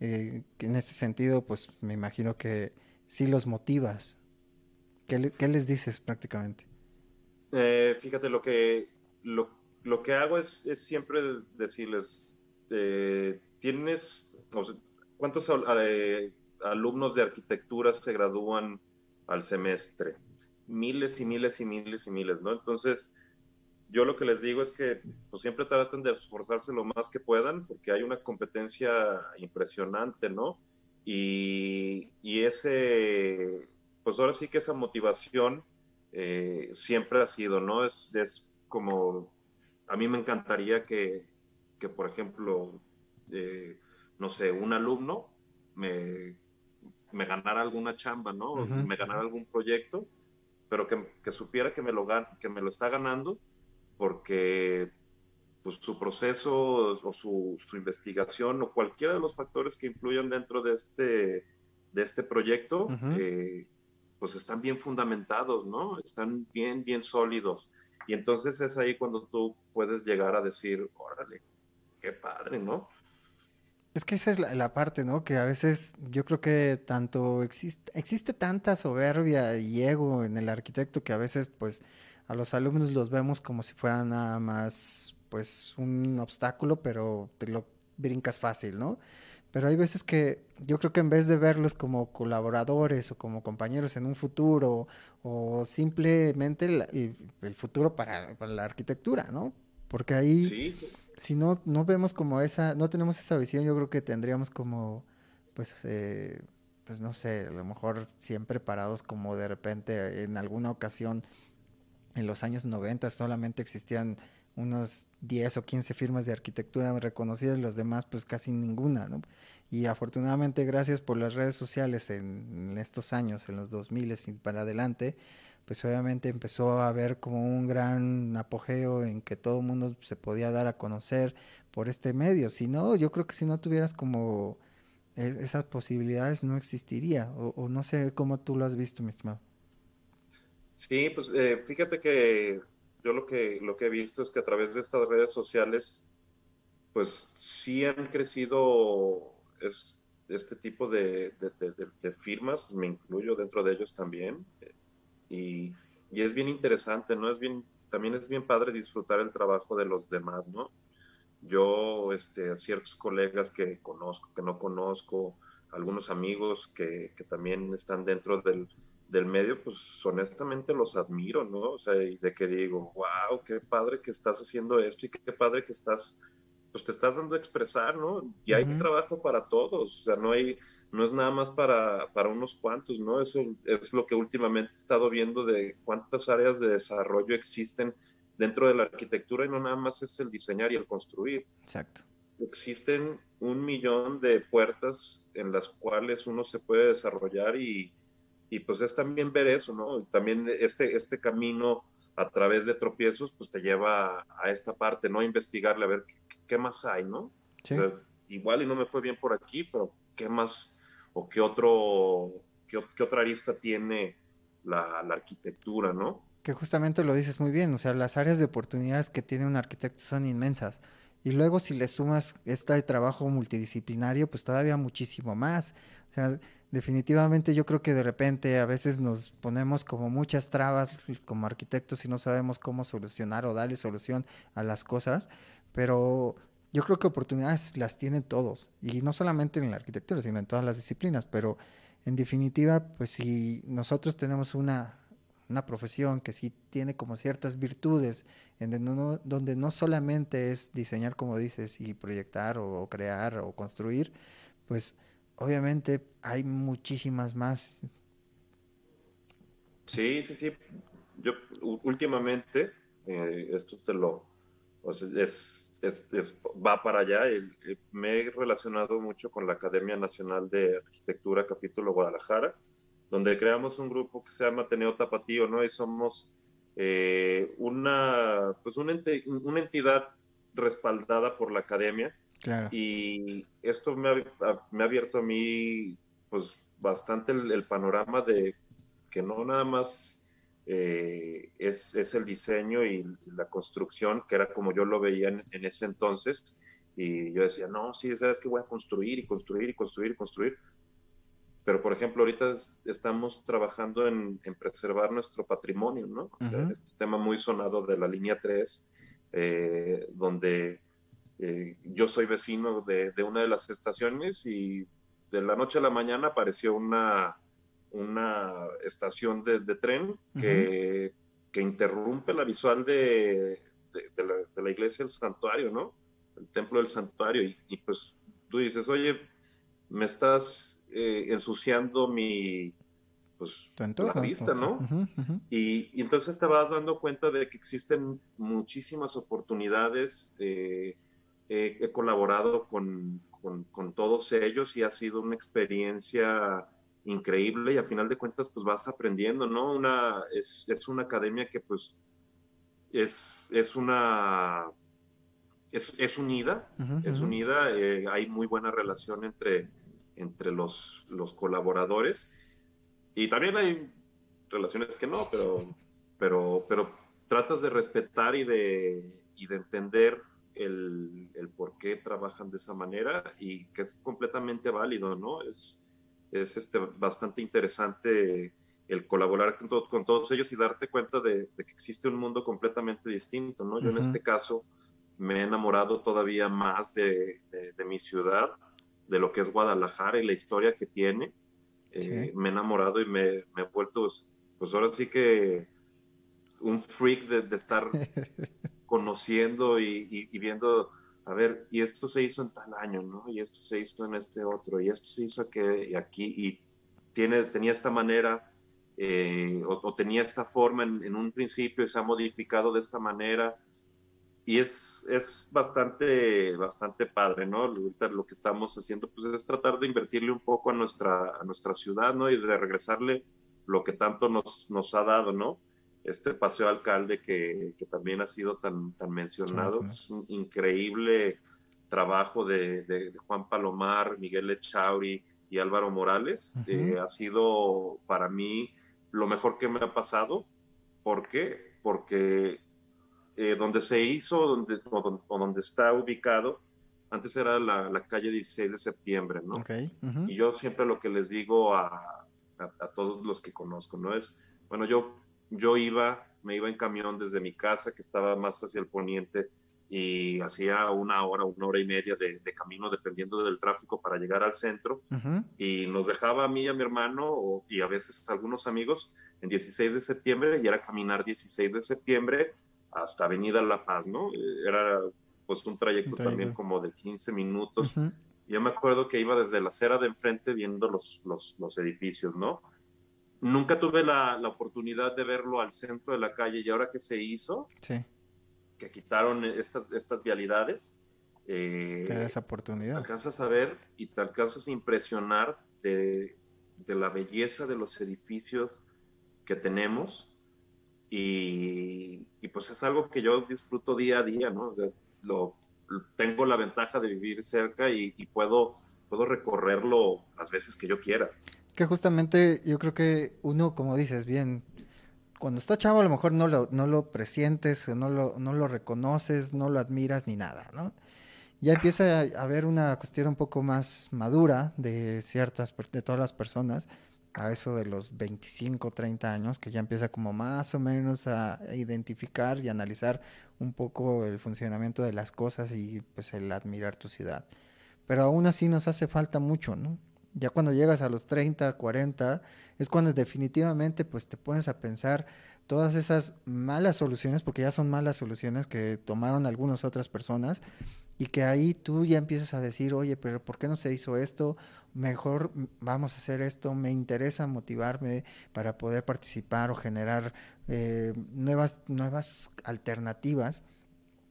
Eh, en ese sentido, pues me imagino que sí los motivas. ¿Qué, les dices prácticamente? Eh, fíjate, lo que, lo, que hago es, siempre decirles, eh, tienes, ¿cuántos alumnos de arquitectura se gradúan al semestre. Miles y miles y miles y miles, ¿no? Entonces, yo lo que les digo es que pues, siempre traten de esforzarse lo más que puedan porque hay una competencia impresionante, ¿no? Y, y ese, pues ahora sí que esa motivación eh, siempre ha sido, ¿no? Es, es, como, a mí me encantaría que, que por ejemplo, eh, no sé, un alumno me me ganara alguna chamba, ¿no? Me ganara algún proyecto, pero que, supiera que me, lo que me lo está ganando porque pues, su proceso o su, investigación o cualquiera de los factores que influyan dentro de este, de este proyecto, eh, pues están bien fundamentados, ¿no? Están bien, bien sólidos. Y entonces es ahí cuando tú puedes llegar a decir, órale, qué padre, ¿no? Es que esa es la, parte, ¿no? Que a veces yo creo que tanto existe, existe tanta soberbia y ego en el arquitecto que a veces pues a los alumnos los vemos como si fueran nada más pues un obstáculo, pero te lo brincas fácil, ¿no? Pero hay veces que yo creo que en vez de verlos como colaboradores o como compañeros en un futuro o simplemente el, futuro para, para, la arquitectura, ¿no? Porque ahí... Sí si no, no vemos como esa, no tenemos esa visión, yo creo que tendríamos como, pues, eh, pues no sé, a lo mejor siempre parados como de repente en alguna ocasión en los años 90 solamente existían unas 10 o 15 firmas de arquitectura reconocidas, los demás pues casi ninguna, ¿no? Y afortunadamente gracias por las redes sociales en, estos años, en los 2000 y para adelante, pues obviamente empezó a haber como un gran apogeo en que todo el mundo se podía dar a conocer por este medio. Si no, yo creo que si no tuvieras como e, esas posibilidades no existiría. O, no sé cómo tú lo has visto, mi estimado. Sí, pues eh, fíjate que yo lo que, lo que he visto es que a través de estas redes sociales, pues sí han crecido este tipo de, de, firmas, me incluyo dentro de ellos también. Y, es bien interesante, ¿no? Es bien, también es bien padre disfrutar el trabajo de los demás, ¿no? Yo, este, ciertos colegas que conozco, que no conozco, algunos amigos que, que también están dentro del, del, medio, pues honestamente los admiro, ¿no? O sea, y de que digo, wow, qué padre que estás haciendo esto y qué padre que estás, pues te estás dando a expresar, ¿no? Y hay trabajo para todos, o sea, no hay, no es nada más para, para, unos cuantos, ¿no? Eso es lo que últimamente he estado viendo de cuántas áreas de desarrollo existen dentro de la arquitectura y no nada más es el diseñar y el construir. Exacto. Existen un millón de puertas en las cuales uno se puede desarrollar y, y pues es también ver eso, ¿no? También este, este camino a través de tropiezos, pues te lleva a, esta parte, ¿no? investigarle, a ver qué, más hay, ¿no? Sí. igual y no me fue bien por aquí, pero ¿qué más o qué otro, qué, otra arista tiene la, la, arquitectura, ¿no? Que justamente lo dices muy bien, o sea, las áreas de oportunidades que tiene un arquitecto son inmensas. Y luego si le sumas este trabajo multidisciplinario, pues todavía muchísimo más. O sea, definitivamente yo creo que de repente a veces nos ponemos como muchas trabas como arquitectos y no sabemos cómo solucionar o darle solución a las cosas, pero yo creo que oportunidades las tienen todos, y no solamente en la arquitectura, sino en todas las disciplinas, pero en definitiva, pues si nosotros tenemos una, una profesión que sí tiene como ciertas virtudes, donde no, donde no solamente es diseñar, como dices, y proyectar o crear o construir, pues obviamente hay muchísimas más. Sí, sí, sí. Yo últimamente, eh, esto te lo, es, es, va para allá. me he relacionado mucho con la Academia Nacional de Arquitectura, capítulo Guadalajara, donde creamos un grupo que se llama Ateneo Tapatío, ¿no? Y somos eh, una, pues una entidad respaldada por la academia y esto me ha, me ha, abierto a mí pues bastante el, panorama de que no nada más eh, es, es, el diseño y la construcción, que era como yo lo veía en, ese entonces, y yo decía, no, sí, sabes que voy a construir y construir y construir y construir. Pero, por ejemplo, ahorita estamos trabajando en, preservar nuestro patrimonio, ¿no? O sea, este tema muy sonado de la línea 3, eh, donde eh, yo soy vecino de, una de las estaciones y de la noche a la mañana apareció una, una estación de, tren que, que, interrumpe la visual de, la, iglesia del santuario, ¿no? El templo del santuario. Y, pues tú dices, oye, me estás eh, ensuciando mi, pues, la vista, ¿no? Y, y, entonces te vas dando cuenta de que existen muchísimas oportunidades. Eh, he colaborado con, con, todos ellos y ha sido una experiencia increíble y a final de cuentas pues vas aprendiendo, ¿no? Una, es, es una academia que pues es, es una... Es, es unida, es unida, eh, hay muy buena relación entre, entre los, los colaboradores y también hay relaciones que no, pero, pero, pero tratas de respetar y de, y de entender el, el, por qué trabajan de esa manera y que es completamente válido, ¿no? Es, es este, bastante interesante el colaborar con, con, todos ellos y darte cuenta de, que existe un mundo completamente distinto, ¿no? Yo en este caso me he enamorado todavía más de, de, mi ciudad, de lo que es Guadalajara y la historia que tiene. Eh, me he enamorado y me, me, he vuelto, pues, pues ahora sí que un freak de, de estar conociendo y, viendo, a ver, y esto se hizo en tal año, ¿no? Y esto se hizo en este otro, y esto se hizo aquí, aquí y tiene, tenía esta manera, eh, o, tenía esta forma en, un principio y se ha modificado de esta manera. Y es, es bastante, bastante padre, ¿no? Lo, que estamos haciendo, pues es tratar de invertirle un poco a nuestra, a nuestra ciudad, ¿no? Y de regresarle lo que tanto nos, nos ha dado, ¿no? Este paseo alcalde que, también ha sido tan, tan mencionado. Es un increíble trabajo de, Juan Palomar, Miguel Echauri y Álvaro Morales. Eh, ha sido para mí lo mejor que me ha pasado. ¿Por qué? Porque eh, donde se hizo donde, o, donde está ubicado, antes era la, calle 16 de septiembre, ¿no? Y yo siempre lo que les digo a, a, todos los que conozco, ¿no? Es, bueno, yo yo iba, me iba en camión desde mi casa, que estaba más hacia el poniente, y hacía una hora, una hora y media de, camino, dependiendo del tráfico, para llegar al centro. Y nos dejaba a mí y a mi hermano, y a veces a algunos amigos, en 16 de septiembre, y era caminar 16 de septiembre hasta Avenida La Paz, ¿no? Era pues un trayecto, también como de 15 minutos. Yo me acuerdo que iba desde la acera de enfrente viendo los, los, los edificios, ¿no? Nunca tuve la, oportunidad de verlo al centro de la calle y ahora que se hizo, que quitaron estas, estas vialidades, eh, esa oportunidad. Te alcanzas a ver y te alcanzas a impresionar de, de la belleza de los edificios que tenemos y, pues es algo que yo disfruto día a día, ¿no? lo, tengo la ventaja de vivir cerca y, puedo, puedo recorrerlo las veces que yo quiera. Justamente yo creo que uno, como dices, bien, cuando está chavo a lo mejor no lo, no lo presientes, no lo, no lo reconoces, no lo admiras ni nada, ¿no? Ya empieza a haber una cuestión un poco más madura de ciertas, de todas las personas, a eso de los 25, 30 años, que ya empieza como más o menos a identificar y analizar un poco el funcionamiento de las cosas y pues el admirar tu ciudad. Pero aún así nos hace falta mucho, ¿no? Ya cuando llegas a los 30, 40, es cuando definitivamente pues te pones a pensar todas esas malas soluciones, porque ya son malas soluciones que tomaron algunas otras personas y que ahí tú ya empiezas a decir, oye, pero ¿por qué no se hizo esto? Mejor vamos a hacer esto, me interesa motivarme para poder participar o generar eh, nuevas, nuevas alternativas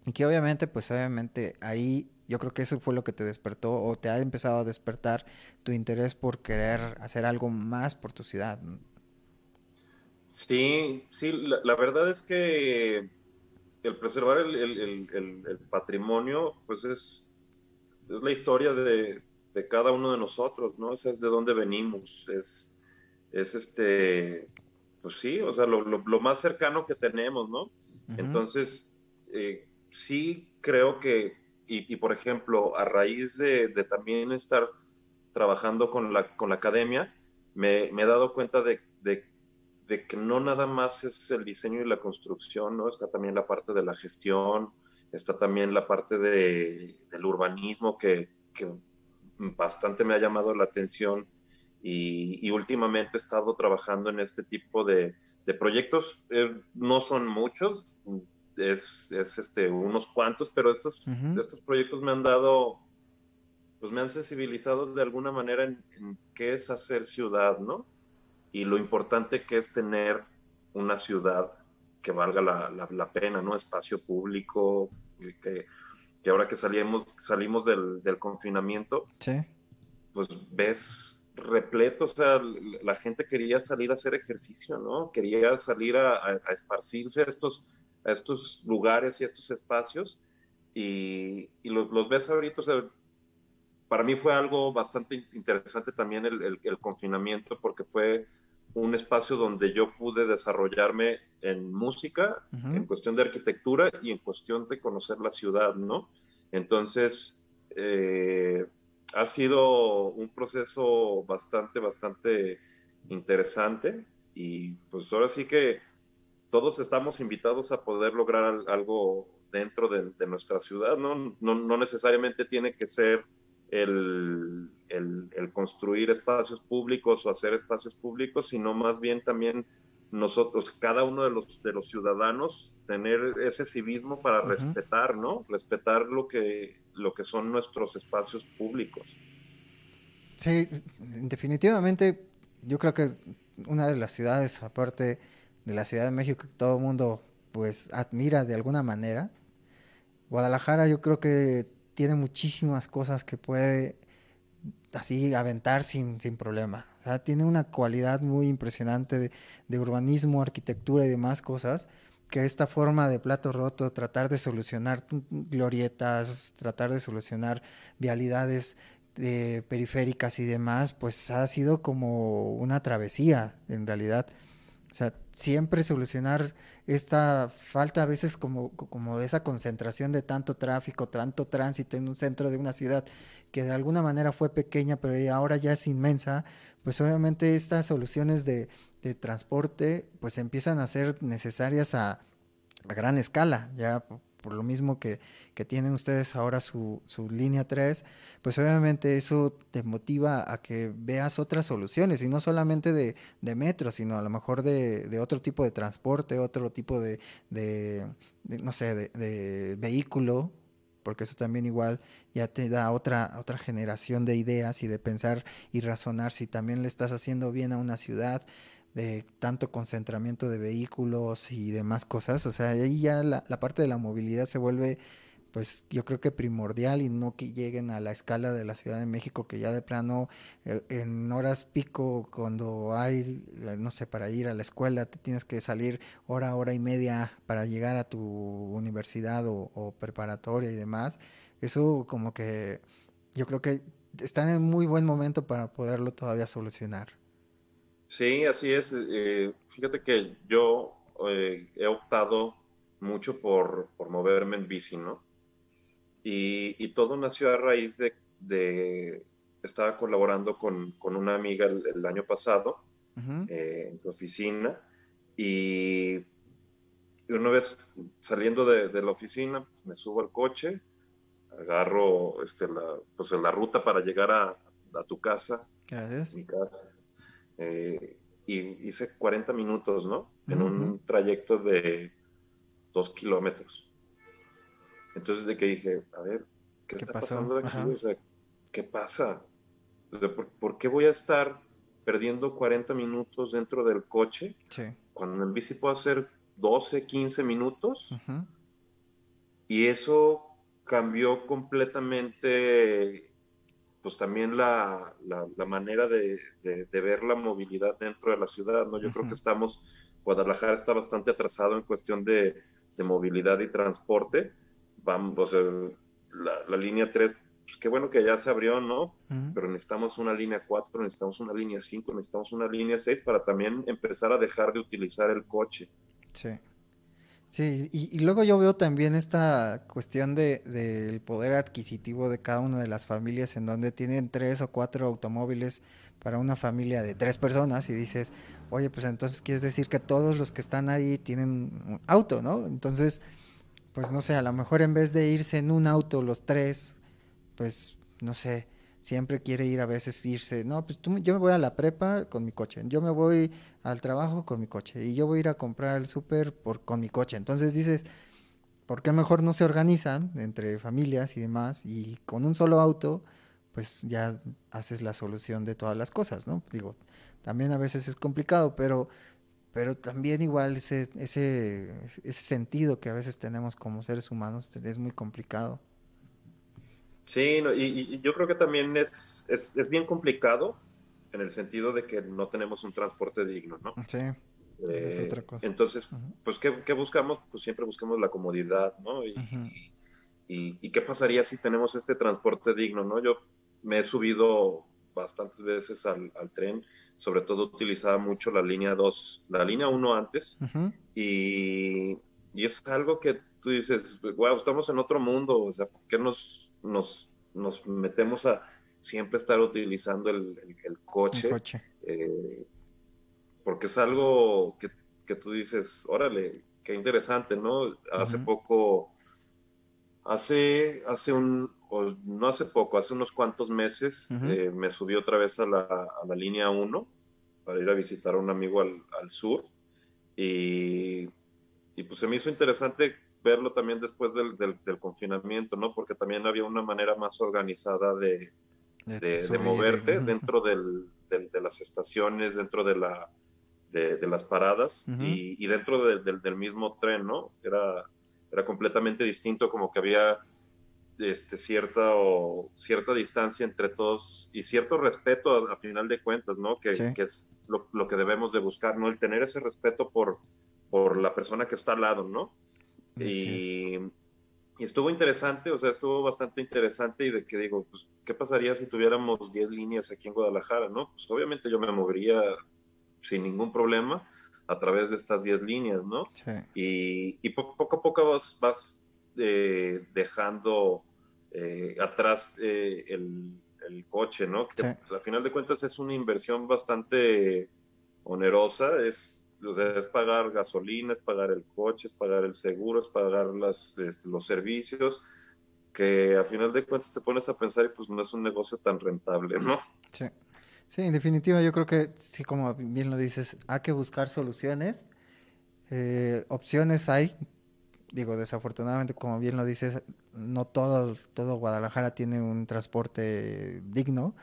y que obviamente, pues obviamente ahí yo creo que eso fue lo que te despertó o te ha empezado a despertar tu interés por querer hacer algo más por tu ciudad. Sí, sí, la verdad es que el preservar el, patrimonio, pues es, es la historia de, cada uno de nosotros, ¿no? es de dónde venimos, es, es este, pues sí, o sea, lo, más cercano que tenemos, ¿no? Entonces, eh, sí creo que, y, por ejemplo, a raíz de, también estar trabajando con la, con la academia, me, he dado cuenta de, de de que no nada más es el diseño y la construcción, ¿no? Está también la parte de la gestión, está también la parte de, del urbanismo que, que, bastante me ha llamado la atención y, últimamente he estado trabajando en este tipo de, de proyectos. Eh, no son muchos, es, es, este, unos cuantos, pero estos, estos proyectos me han dado, pues me han sensibilizado de alguna manera en, en qué es hacer ciudad, ¿no? y lo importante que es tener una ciudad que valga la, pena, ¿no? Espacio público, que, que ahora que salimos, salimos del, confinamiento, pues ves repleto, o sea, la gente quería salir a hacer ejercicio, ¿no? Quería salir a, esparcirse a estos, a estos lugares y a estos espacios y, los, ves ahorita, o sea, para mí fue algo bastante interesante también el, el confinamiento porque fue un espacio donde yo pude desarrollarme en música, en cuestión de arquitectura y en cuestión de conocer la ciudad, ¿no? Entonces, eh, ha sido un proceso bastante, bastante interesante y pues ahora sí que todos estamos invitados a poder lograr algo dentro de, nuestra ciudad, ¿no? ¿no? No necesariamente tiene que ser el, el, construir espacios públicos o hacer espacios públicos, sino más bien también nosotros, cada uno de los, de los ciudadanos, tener ese civismo para respetar, ¿no? Respetar lo que, lo que son nuestros espacios públicos. Sí, definitivamente yo creo que una de las ciudades, aparte de la Ciudad de México, que todo el mundo pues admira de alguna manera, Guadalajara yo creo que tiene muchísimas cosas que puede así aventar sin, sin problema. O sea, tiene una cualidad muy impresionante de, urbanismo, arquitectura y demás cosas que esta forma de plato roto, tratar de solucionar glorietas, tratar de solucionar vialidades eh, periféricas y demás, pues ha sido como una travesía en realidad. O sea, siempre solucionar esta falta a veces como, como de esa concentración de tanto tráfico, tanto tránsito en un centro de una ciudad que de alguna manera fue pequeña, pero ahora ya es inmensa, pues obviamente estas soluciones de, de transporte pues empiezan a ser necesarias a, a gran escala, ya por lo mismo que, tienen ustedes ahora su, su, línea 3, pues obviamente eso te motiva a que veas otras soluciones, y no solamente de, metro, sino a lo mejor de, otro tipo de transporte, otro tipo de, no sé, de, vehículo, porque eso también igual ya te da otra, otra generación de ideas y de pensar y razonar si también le estás haciendo bien a una ciudad, de tanto concentramiento de vehículos y demás cosas. O sea, ahí ya la, parte de la movilidad se vuelve pues yo creo que primordial y no que lleguen a la escala de la Ciudad de México, que ya de plano eh, en horas pico, cuando hay, eh, no sé, para ir a la escuela, te tienes que salir hora, hora y media para llegar a tu universidad o, preparatoria y demás. Eso como que yo creo que está en muy buen momento para poderlo todavía solucionar. Sí, así es. Eh, fíjate que yo he optado mucho por, por moverme en bici, ¿no? Y, todo nació a raíz de, estaba colaborando con, una amiga el, año pasado eh, en tu oficina y una vez saliendo de, la oficina me subo al coche, agarro este, la, pues, la ruta para llegar a, tu casa, mi casa, eh, y hice 40 minutos, ¿no? En un trayecto de dos kilómetros. Entonces, de que dije, a ver, ¿qué, está pasando aquí? O sea, ¿qué pasa? ¿por, qué voy a estar perdiendo 40 minutos dentro del coche cuando en bici puedo hacer 12, 15 minutos? Y eso cambió completamente, pues también la, la, manera de, de, ver la movilidad dentro de la ciudad, ¿no? Yo creo que estamos, Guadalajara está bastante atrasado en cuestión de, de movilidad y transporte vamos, la, la línea 3, pues qué bueno que ya se abrió, ¿no? Pero necesitamos una línea 4, necesitamos una línea 5, necesitamos una línea 6 para también empezar a dejar de utilizar el coche. Sí. Sí, y, luego yo veo también esta cuestión del de, poder adquisitivo de cada una de las familias en donde tienen tres o cuatro automóviles para una familia de tres personas y dices, oye, pues entonces quieres decir que todos los que están ahí tienen un auto, ¿no? Entonces, pues no sé, a lo mejor en vez de irse en un auto los tres, pues no sé, siempre quiere ir a veces irse, no, pues tú, yo me voy a la prepa con mi coche, yo me voy al trabajo con mi coche y yo voy a ir a comprar el súper por con mi coche. Entonces dices, ¿por qué mejor no se organizan entre familias y demás y con un solo auto, pues ya haces la solución de todas las cosas, ¿no? Digo, también a veces es complicado, pero pero también igual ese, ese, ese sentido que a veces tenemos como seres humanos es muy complicado. Sí, y, yo creo que también es, es, es, bien complicado en el sentido de que no tenemos un transporte digno, ¿no? Sí. es eh, otra cosa. Entonces, pues, ¿qué, ¿qué, buscamos? Pues siempre buscamos la comodidad, ¿no? Y, y, y, qué pasaría si tenemos este transporte digno, ¿no? Yo me he subido bastantes veces al, al tren sobre todo utilizaba mucho la línea 2, la línea 1 antes, y, y, es algo que tú dices, wow, estamos en otro mundo, o sea, ¿por qué nos, nos, nos metemos a siempre estar utilizando el, el, coche? Eh, porque es algo que, que, tú dices, órale, qué interesante, ¿no? Hace poco, hace, hace un, no hace poco, hace unos cuantos meses, eh, me subí otra vez a la, a la, línea 1 para ir a visitar a un amigo al, al sur. Y, y, pues se me hizo interesante verlo también después del, del, confinamiento, ¿no? Porque también había una manera más organizada de, de, moverte dentro del, de las estaciones, dentro de, la, de, las paradas y, y, dentro del, mismo tren, ¿no? Era, era completamente distinto, como que había este, cierta, o, cierta distancia entre todos y cierto respeto a, final de cuentas, ¿no? Que, que es lo, lo, que debemos de buscar, ¿no? El tener ese respeto por, por la persona que está al lado, ¿no? Y, y, estuvo interesante, o sea, estuvo bastante interesante y de que digo, pues, ¿qué pasaría si tuviéramos 10 líneas aquí en Guadalajara, ¿no? Pues obviamente yo me movería sin ningún problema a través de estas 10 líneas, ¿no? Sí. Y, y poco a poco vas, vas eh, dejando eh, atrás eh, el, coche, ¿no? Que a final de cuentas es una inversión bastante onerosa, es, es pagar gasolina, es pagar el coche, es pagar el seguro, es pagar las, este, los servicios, que a final de cuentas te pones a pensar y pues no es un negocio tan rentable, ¿no? Sí. Sí, en definitiva yo creo que sí, como bien lo dices, hay que buscar soluciones. Eh, opciones hay, digo, desafortunadamente, como bien lo dices, no todo, todo Guadalajara tiene un transporte digno,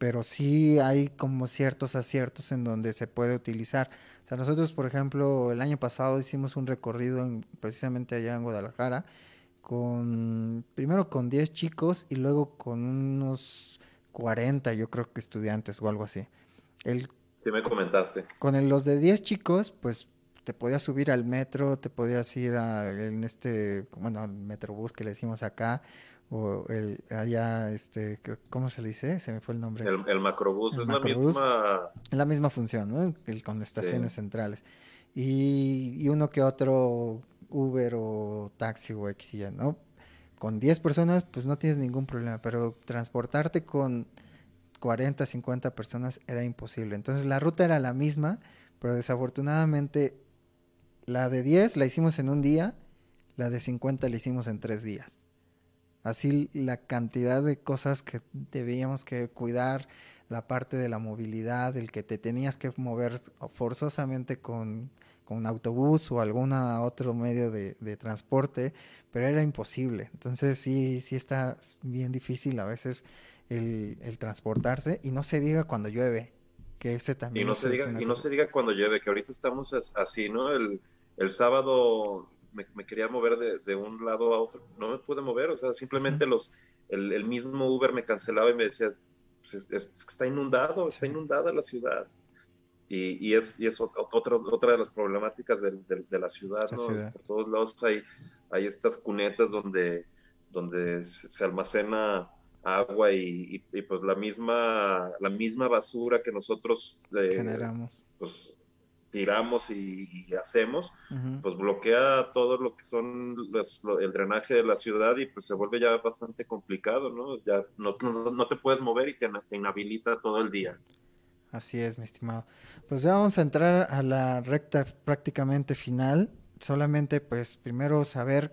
pero sí hay como ciertos aciertos en donde se puede utilizar. O sea, nosotros, por ejemplo, el año pasado hicimos un recorrido precisamente allá en Guadalajara con, primero con 10 chicos y luego con unos 40, yo creo que estudiantes o algo así. El, sí, me comentaste. Con los de 10 chicos, pues te podías subir al metro, te podías ir a, en este, bueno, el metrobús que le decimos acá, o el allá, este, ¿cómo se le dice? Se me fue el nombre. El, macrobús, es la misma... La misma función, ¿no? El, con estaciones centrales. Y, y, uno que otro Uber o taxi o X, ¿no? Con 10 personas, pues no tienes ningún problema, pero transportarte con 40, 50 personas era imposible. Entonces la ruta era la misma, pero desafortunadamente la de 10 la hicimos en un día, la de 50 la hicimos en tres días. Así la cantidad de cosas que debíamos que cuidar, la parte de la movilidad, el que te tenías que mover forzosamente con con un autobús o algún otro medio de, transporte, pero era imposible. Entonces sí, sí está bien difícil a veces el, transportarse y no se diga cuando llueve, que ese también. Y no, se, diga, y no se diga cuando llueve, que ahorita estamos así, ¿no? El, sábado me, quería mover de, un lado a otro, no me pude mover, o sea, simplemente los, el, mismo Uber me cancelaba y me decía, pues está inundado, está inundada la ciudad. Y, es, y es otra, otra de las problemáticas de, la ciudad, ¿no? Por todos lados hay, hay estas cunetas donde, donde se almacena agua y, pues la misma, la misma basura que nosotros eh, generamos. Pues, tiramos y, hacemos, pues bloquea todo lo que son el drenaje de la ciudad y pues se vuelve ya bastante complicado, ¿no? Ya no, no, te puedes mover y te, te inhabilita todo el día. Así es, mi estimado. Pues ya vamos a entrar a la recta prácticamente final. Solamente, pues, primero saber,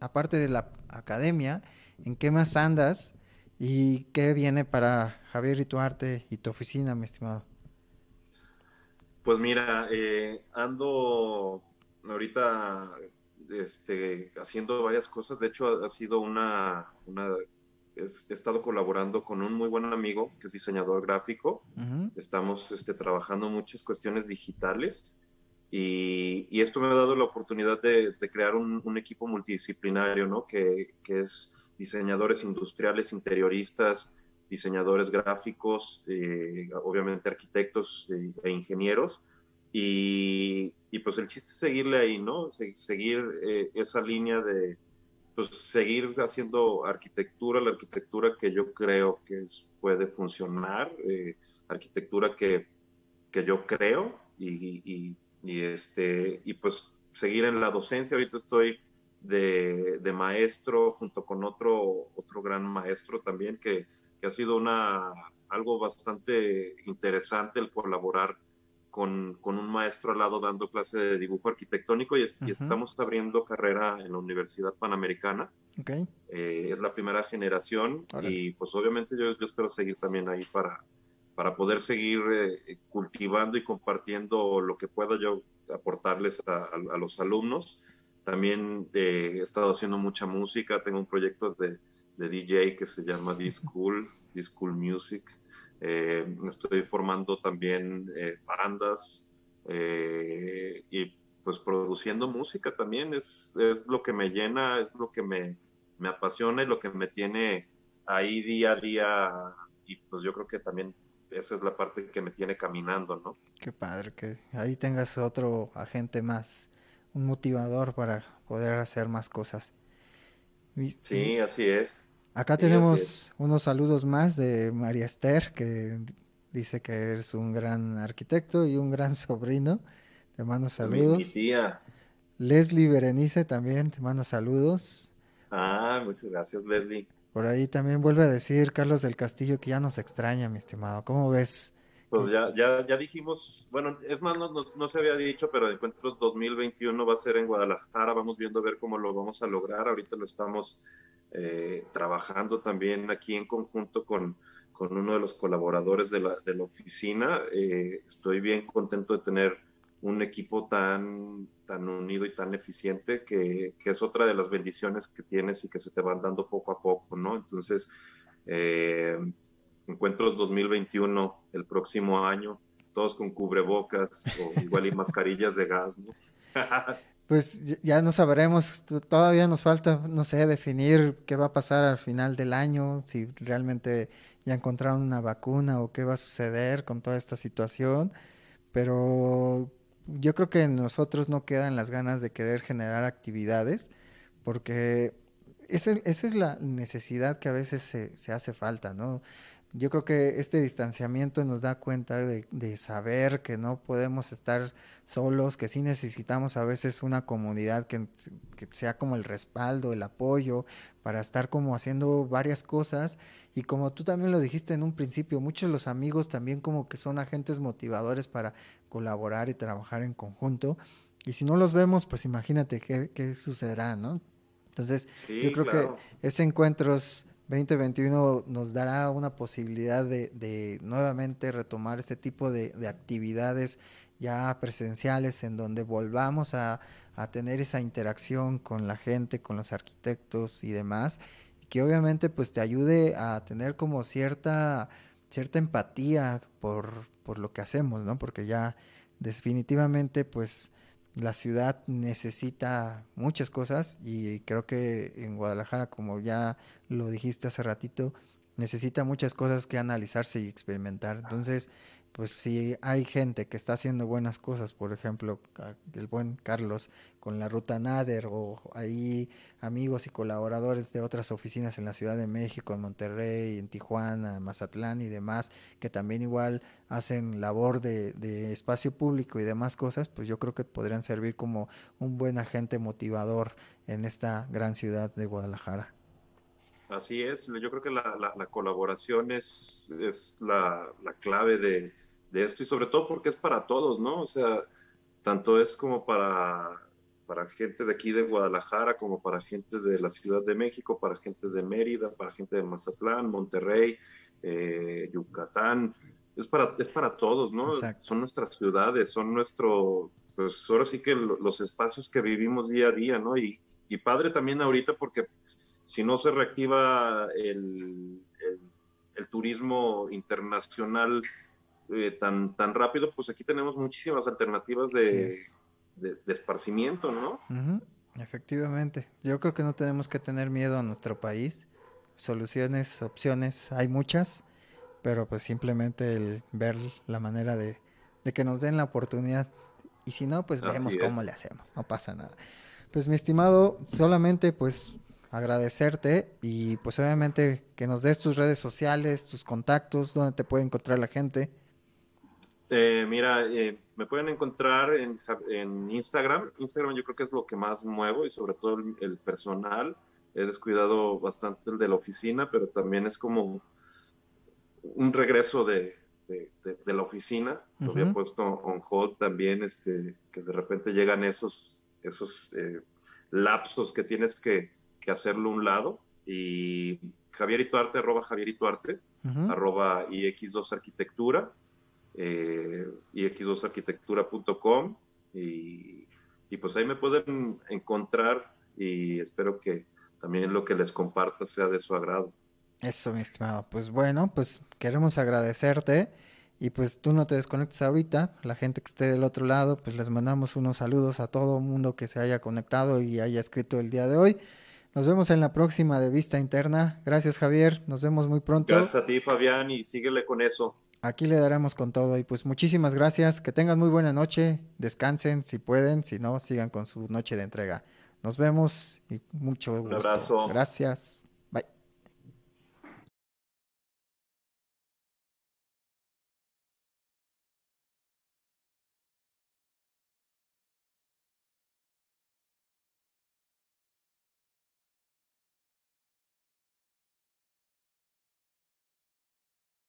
aparte de la academia, en qué más andas y qué viene para Javier y tu arte y tu oficina, mi estimado. Pues mira, eh, ando ahorita este, haciendo varias cosas. De hecho, ha sido una, una he estado colaborando con un muy buen amigo que es diseñador gráfico. Estamos este, trabajando muchas cuestiones digitales y, y, esto me ha dado la oportunidad de, crear un, equipo multidisciplinario, ¿no? Que, que, es diseñadores industriales, interioristas, diseñadores gráficos, eh, obviamente arquitectos e, e ingenieros. Y, y, pues el chiste es seguirle ahí, ¿no? seguir eh, esa línea de, pues seguir haciendo arquitectura, la arquitectura que yo creo que puede funcionar, eh, arquitectura que, que, yo creo y, y, este, y pues seguir en la docencia. Ahorita estoy de, de, maestro junto con otro, otro gran maestro también que, que ha sido una, algo bastante interesante el colaborar con, con, un maestro al lado dando clase de dibujo arquitectónico y, estamos abriendo carrera en la Universidad Panamericana. Okay. Eh, es la primera generación y pues obviamente yo, yo, espero seguir también ahí para, para poder seguir eh, cultivando y compartiendo lo que pueda yo aportarles a, a, los alumnos. También eh, he estado haciendo mucha música, tengo un proyecto de, de DJ que se llama D-School, D-School Music. Eh, estoy formando también eh, bandas eh, y pues produciendo música también es, es, lo que me llena, es lo que me, me, apasiona y lo que me tiene ahí día a día y pues yo creo que también esa es la parte que me tiene caminando, ¿no? Qué padre que ahí tengas otro agente más, un motivador para poder hacer más cosas. Sí, así es. Acá tenemos unos saludos más de María Esther, que dice que eres un gran arquitecto y un gran sobrino. Te mando saludos. Mi, tía. Leslie Berenice también te manda saludos. Ah, muchas gracias, Leslie. Por ahí también vuelve a decir Carlos del Castillo que ya nos extraña, mi estimado. ¿Cómo ves? Pues ya, ya, ya dijimos, bueno, es más, no, no, se había dicho, pero Encuentros 2021 va a ser en Guadalajara. Vamos viendo a ver cómo lo vamos a lograr. Ahorita lo estamos eh, trabajando también aquí en conjunto con, con uno de los colaboradores de la, de la oficina. Eh, estoy bien contento de tener un equipo tan, tan unido y tan eficiente que, que, es otra de las bendiciones que tienes y que se te van dando poco a poco, ¿no? Entonces, eh, Encuentros 2021, el próximo año, todos con cubrebocas o igual y mascarillas de gas, ¿no? pues ya no sabremos, todavía nos falta, no sé, definir qué va a pasar al final del año, si realmente ya encontraron una vacuna o qué va a suceder con toda esta situación, pero yo creo que nosotros no quedan las ganas de querer generar actividades, porque esa, es la necesidad que a veces se, se hace falta, ¿no? Yo creo que este distanciamiento nos da cuenta de, saber que no podemos estar solos, que sí necesitamos a veces una comunidad que, sea como el respaldo, el apoyo, para estar como haciendo varias cosas. Y como tú también lo dijiste en un principio, muchos de los amigos también como que son agentes motivadores para colaborar y trabajar en conjunto. Y si no los vemos, pues imagínate qué, sucederá, ¿no? Entonces, yo creo que ese encuentro es 2021 nos dará una posibilidad de, nuevamente retomar este tipo de, actividades ya presenciales en donde volvamos a, tener esa interacción con la gente, con los arquitectos y demás, que obviamente pues te ayude a tener como cierta, cierta empatía por, por lo que hacemos, ¿no? Porque ya definitivamente pues la ciudad necesita muchas cosas y creo que en Guadalajara, como ya lo dijiste hace ratito, necesita muchas cosas que analizarse y experimentar. Entonces, pues si hay gente que está haciendo buenas cosas, por ejemplo, el buen Carlos con la ruta Nader o hay amigos y colaboradores de otras oficinas en la Ciudad de México, en Monterrey, en Tijuana, Mazatlán y demás, que también igual hacen labor de, de espacio público y demás cosas, pues yo creo que podrían servir como un buen agente motivador en esta gran ciudad de Guadalajara. Así es, yo creo que la, la, colaboración es, es la clave de, de esto y sobre todo porque es para todos, ¿no? O sea, tanto es como para, para gente de aquí de Guadalajara, como para gente de la Ciudad de México, para gente de Mérida, para gente de Mazatlán, Monterrey, eh, Yucatán. Es para, es para todos, ¿no? Son nuestras ciudades, son nuestro, pues ahora sí que los espacios que vivimos día a día, ¿no? Y, y padre también ahorita porque si no se reactiva el, el, el turismo internacional eh, tan, tan rápido, pues aquí tenemos muchísimas alternativas de, de, esparcimiento, ¿no? Efectivamente. Yo creo que no tenemos que tener miedo a nuestro país. Soluciones, opciones, hay muchas, pero pues simplemente el ver la manera de, de que nos den la oportunidad. Y si no, pues vemos cómo le hacemos, no pasa nada. Pues mi estimado, solamente pues agradecerte y pues obviamente que nos des tus redes sociales, tus contactos, donde te puede encontrar la gente. Eh, mira, eh, me pueden encontrar en, en, Instagram. Instagram yo creo que es lo que más muevo y sobre todo el, personal. He descuidado bastante el de la oficina, pero también es como un regreso de, de, la oficina. Lo había puesto on hold también, este, que de repente llegan esos, esos eh, lapsos que tienes que, que, hacerlo un lado. Y Javier Ituarte, arroba Javier Ituarte, arroba IX2 Arquitectura eh, ix2arquitectura.com y, y pues ahí me pueden encontrar y espero que también lo que les comparta sea de su agrado. Eso, mi estimado. Pues bueno, pues queremos agradecerte y pues tú no te desconectes ahorita. La gente que esté del otro lado, pues les mandamos unos saludos a todo mundo que se haya conectado y haya escrito el día de hoy. Nos vemos en la próxima de Vista Interna. Gracias, Javier. Nos vemos muy pronto. Gracias a ti, Fabián, y síguele con eso. Aquí le daremos con todo y pues muchísimas gracias, que tengan muy buena noche, descansen si pueden, si no, sigan con su noche de entrega. Nos vemos y mucho gusto. Un abrazo. Gracias.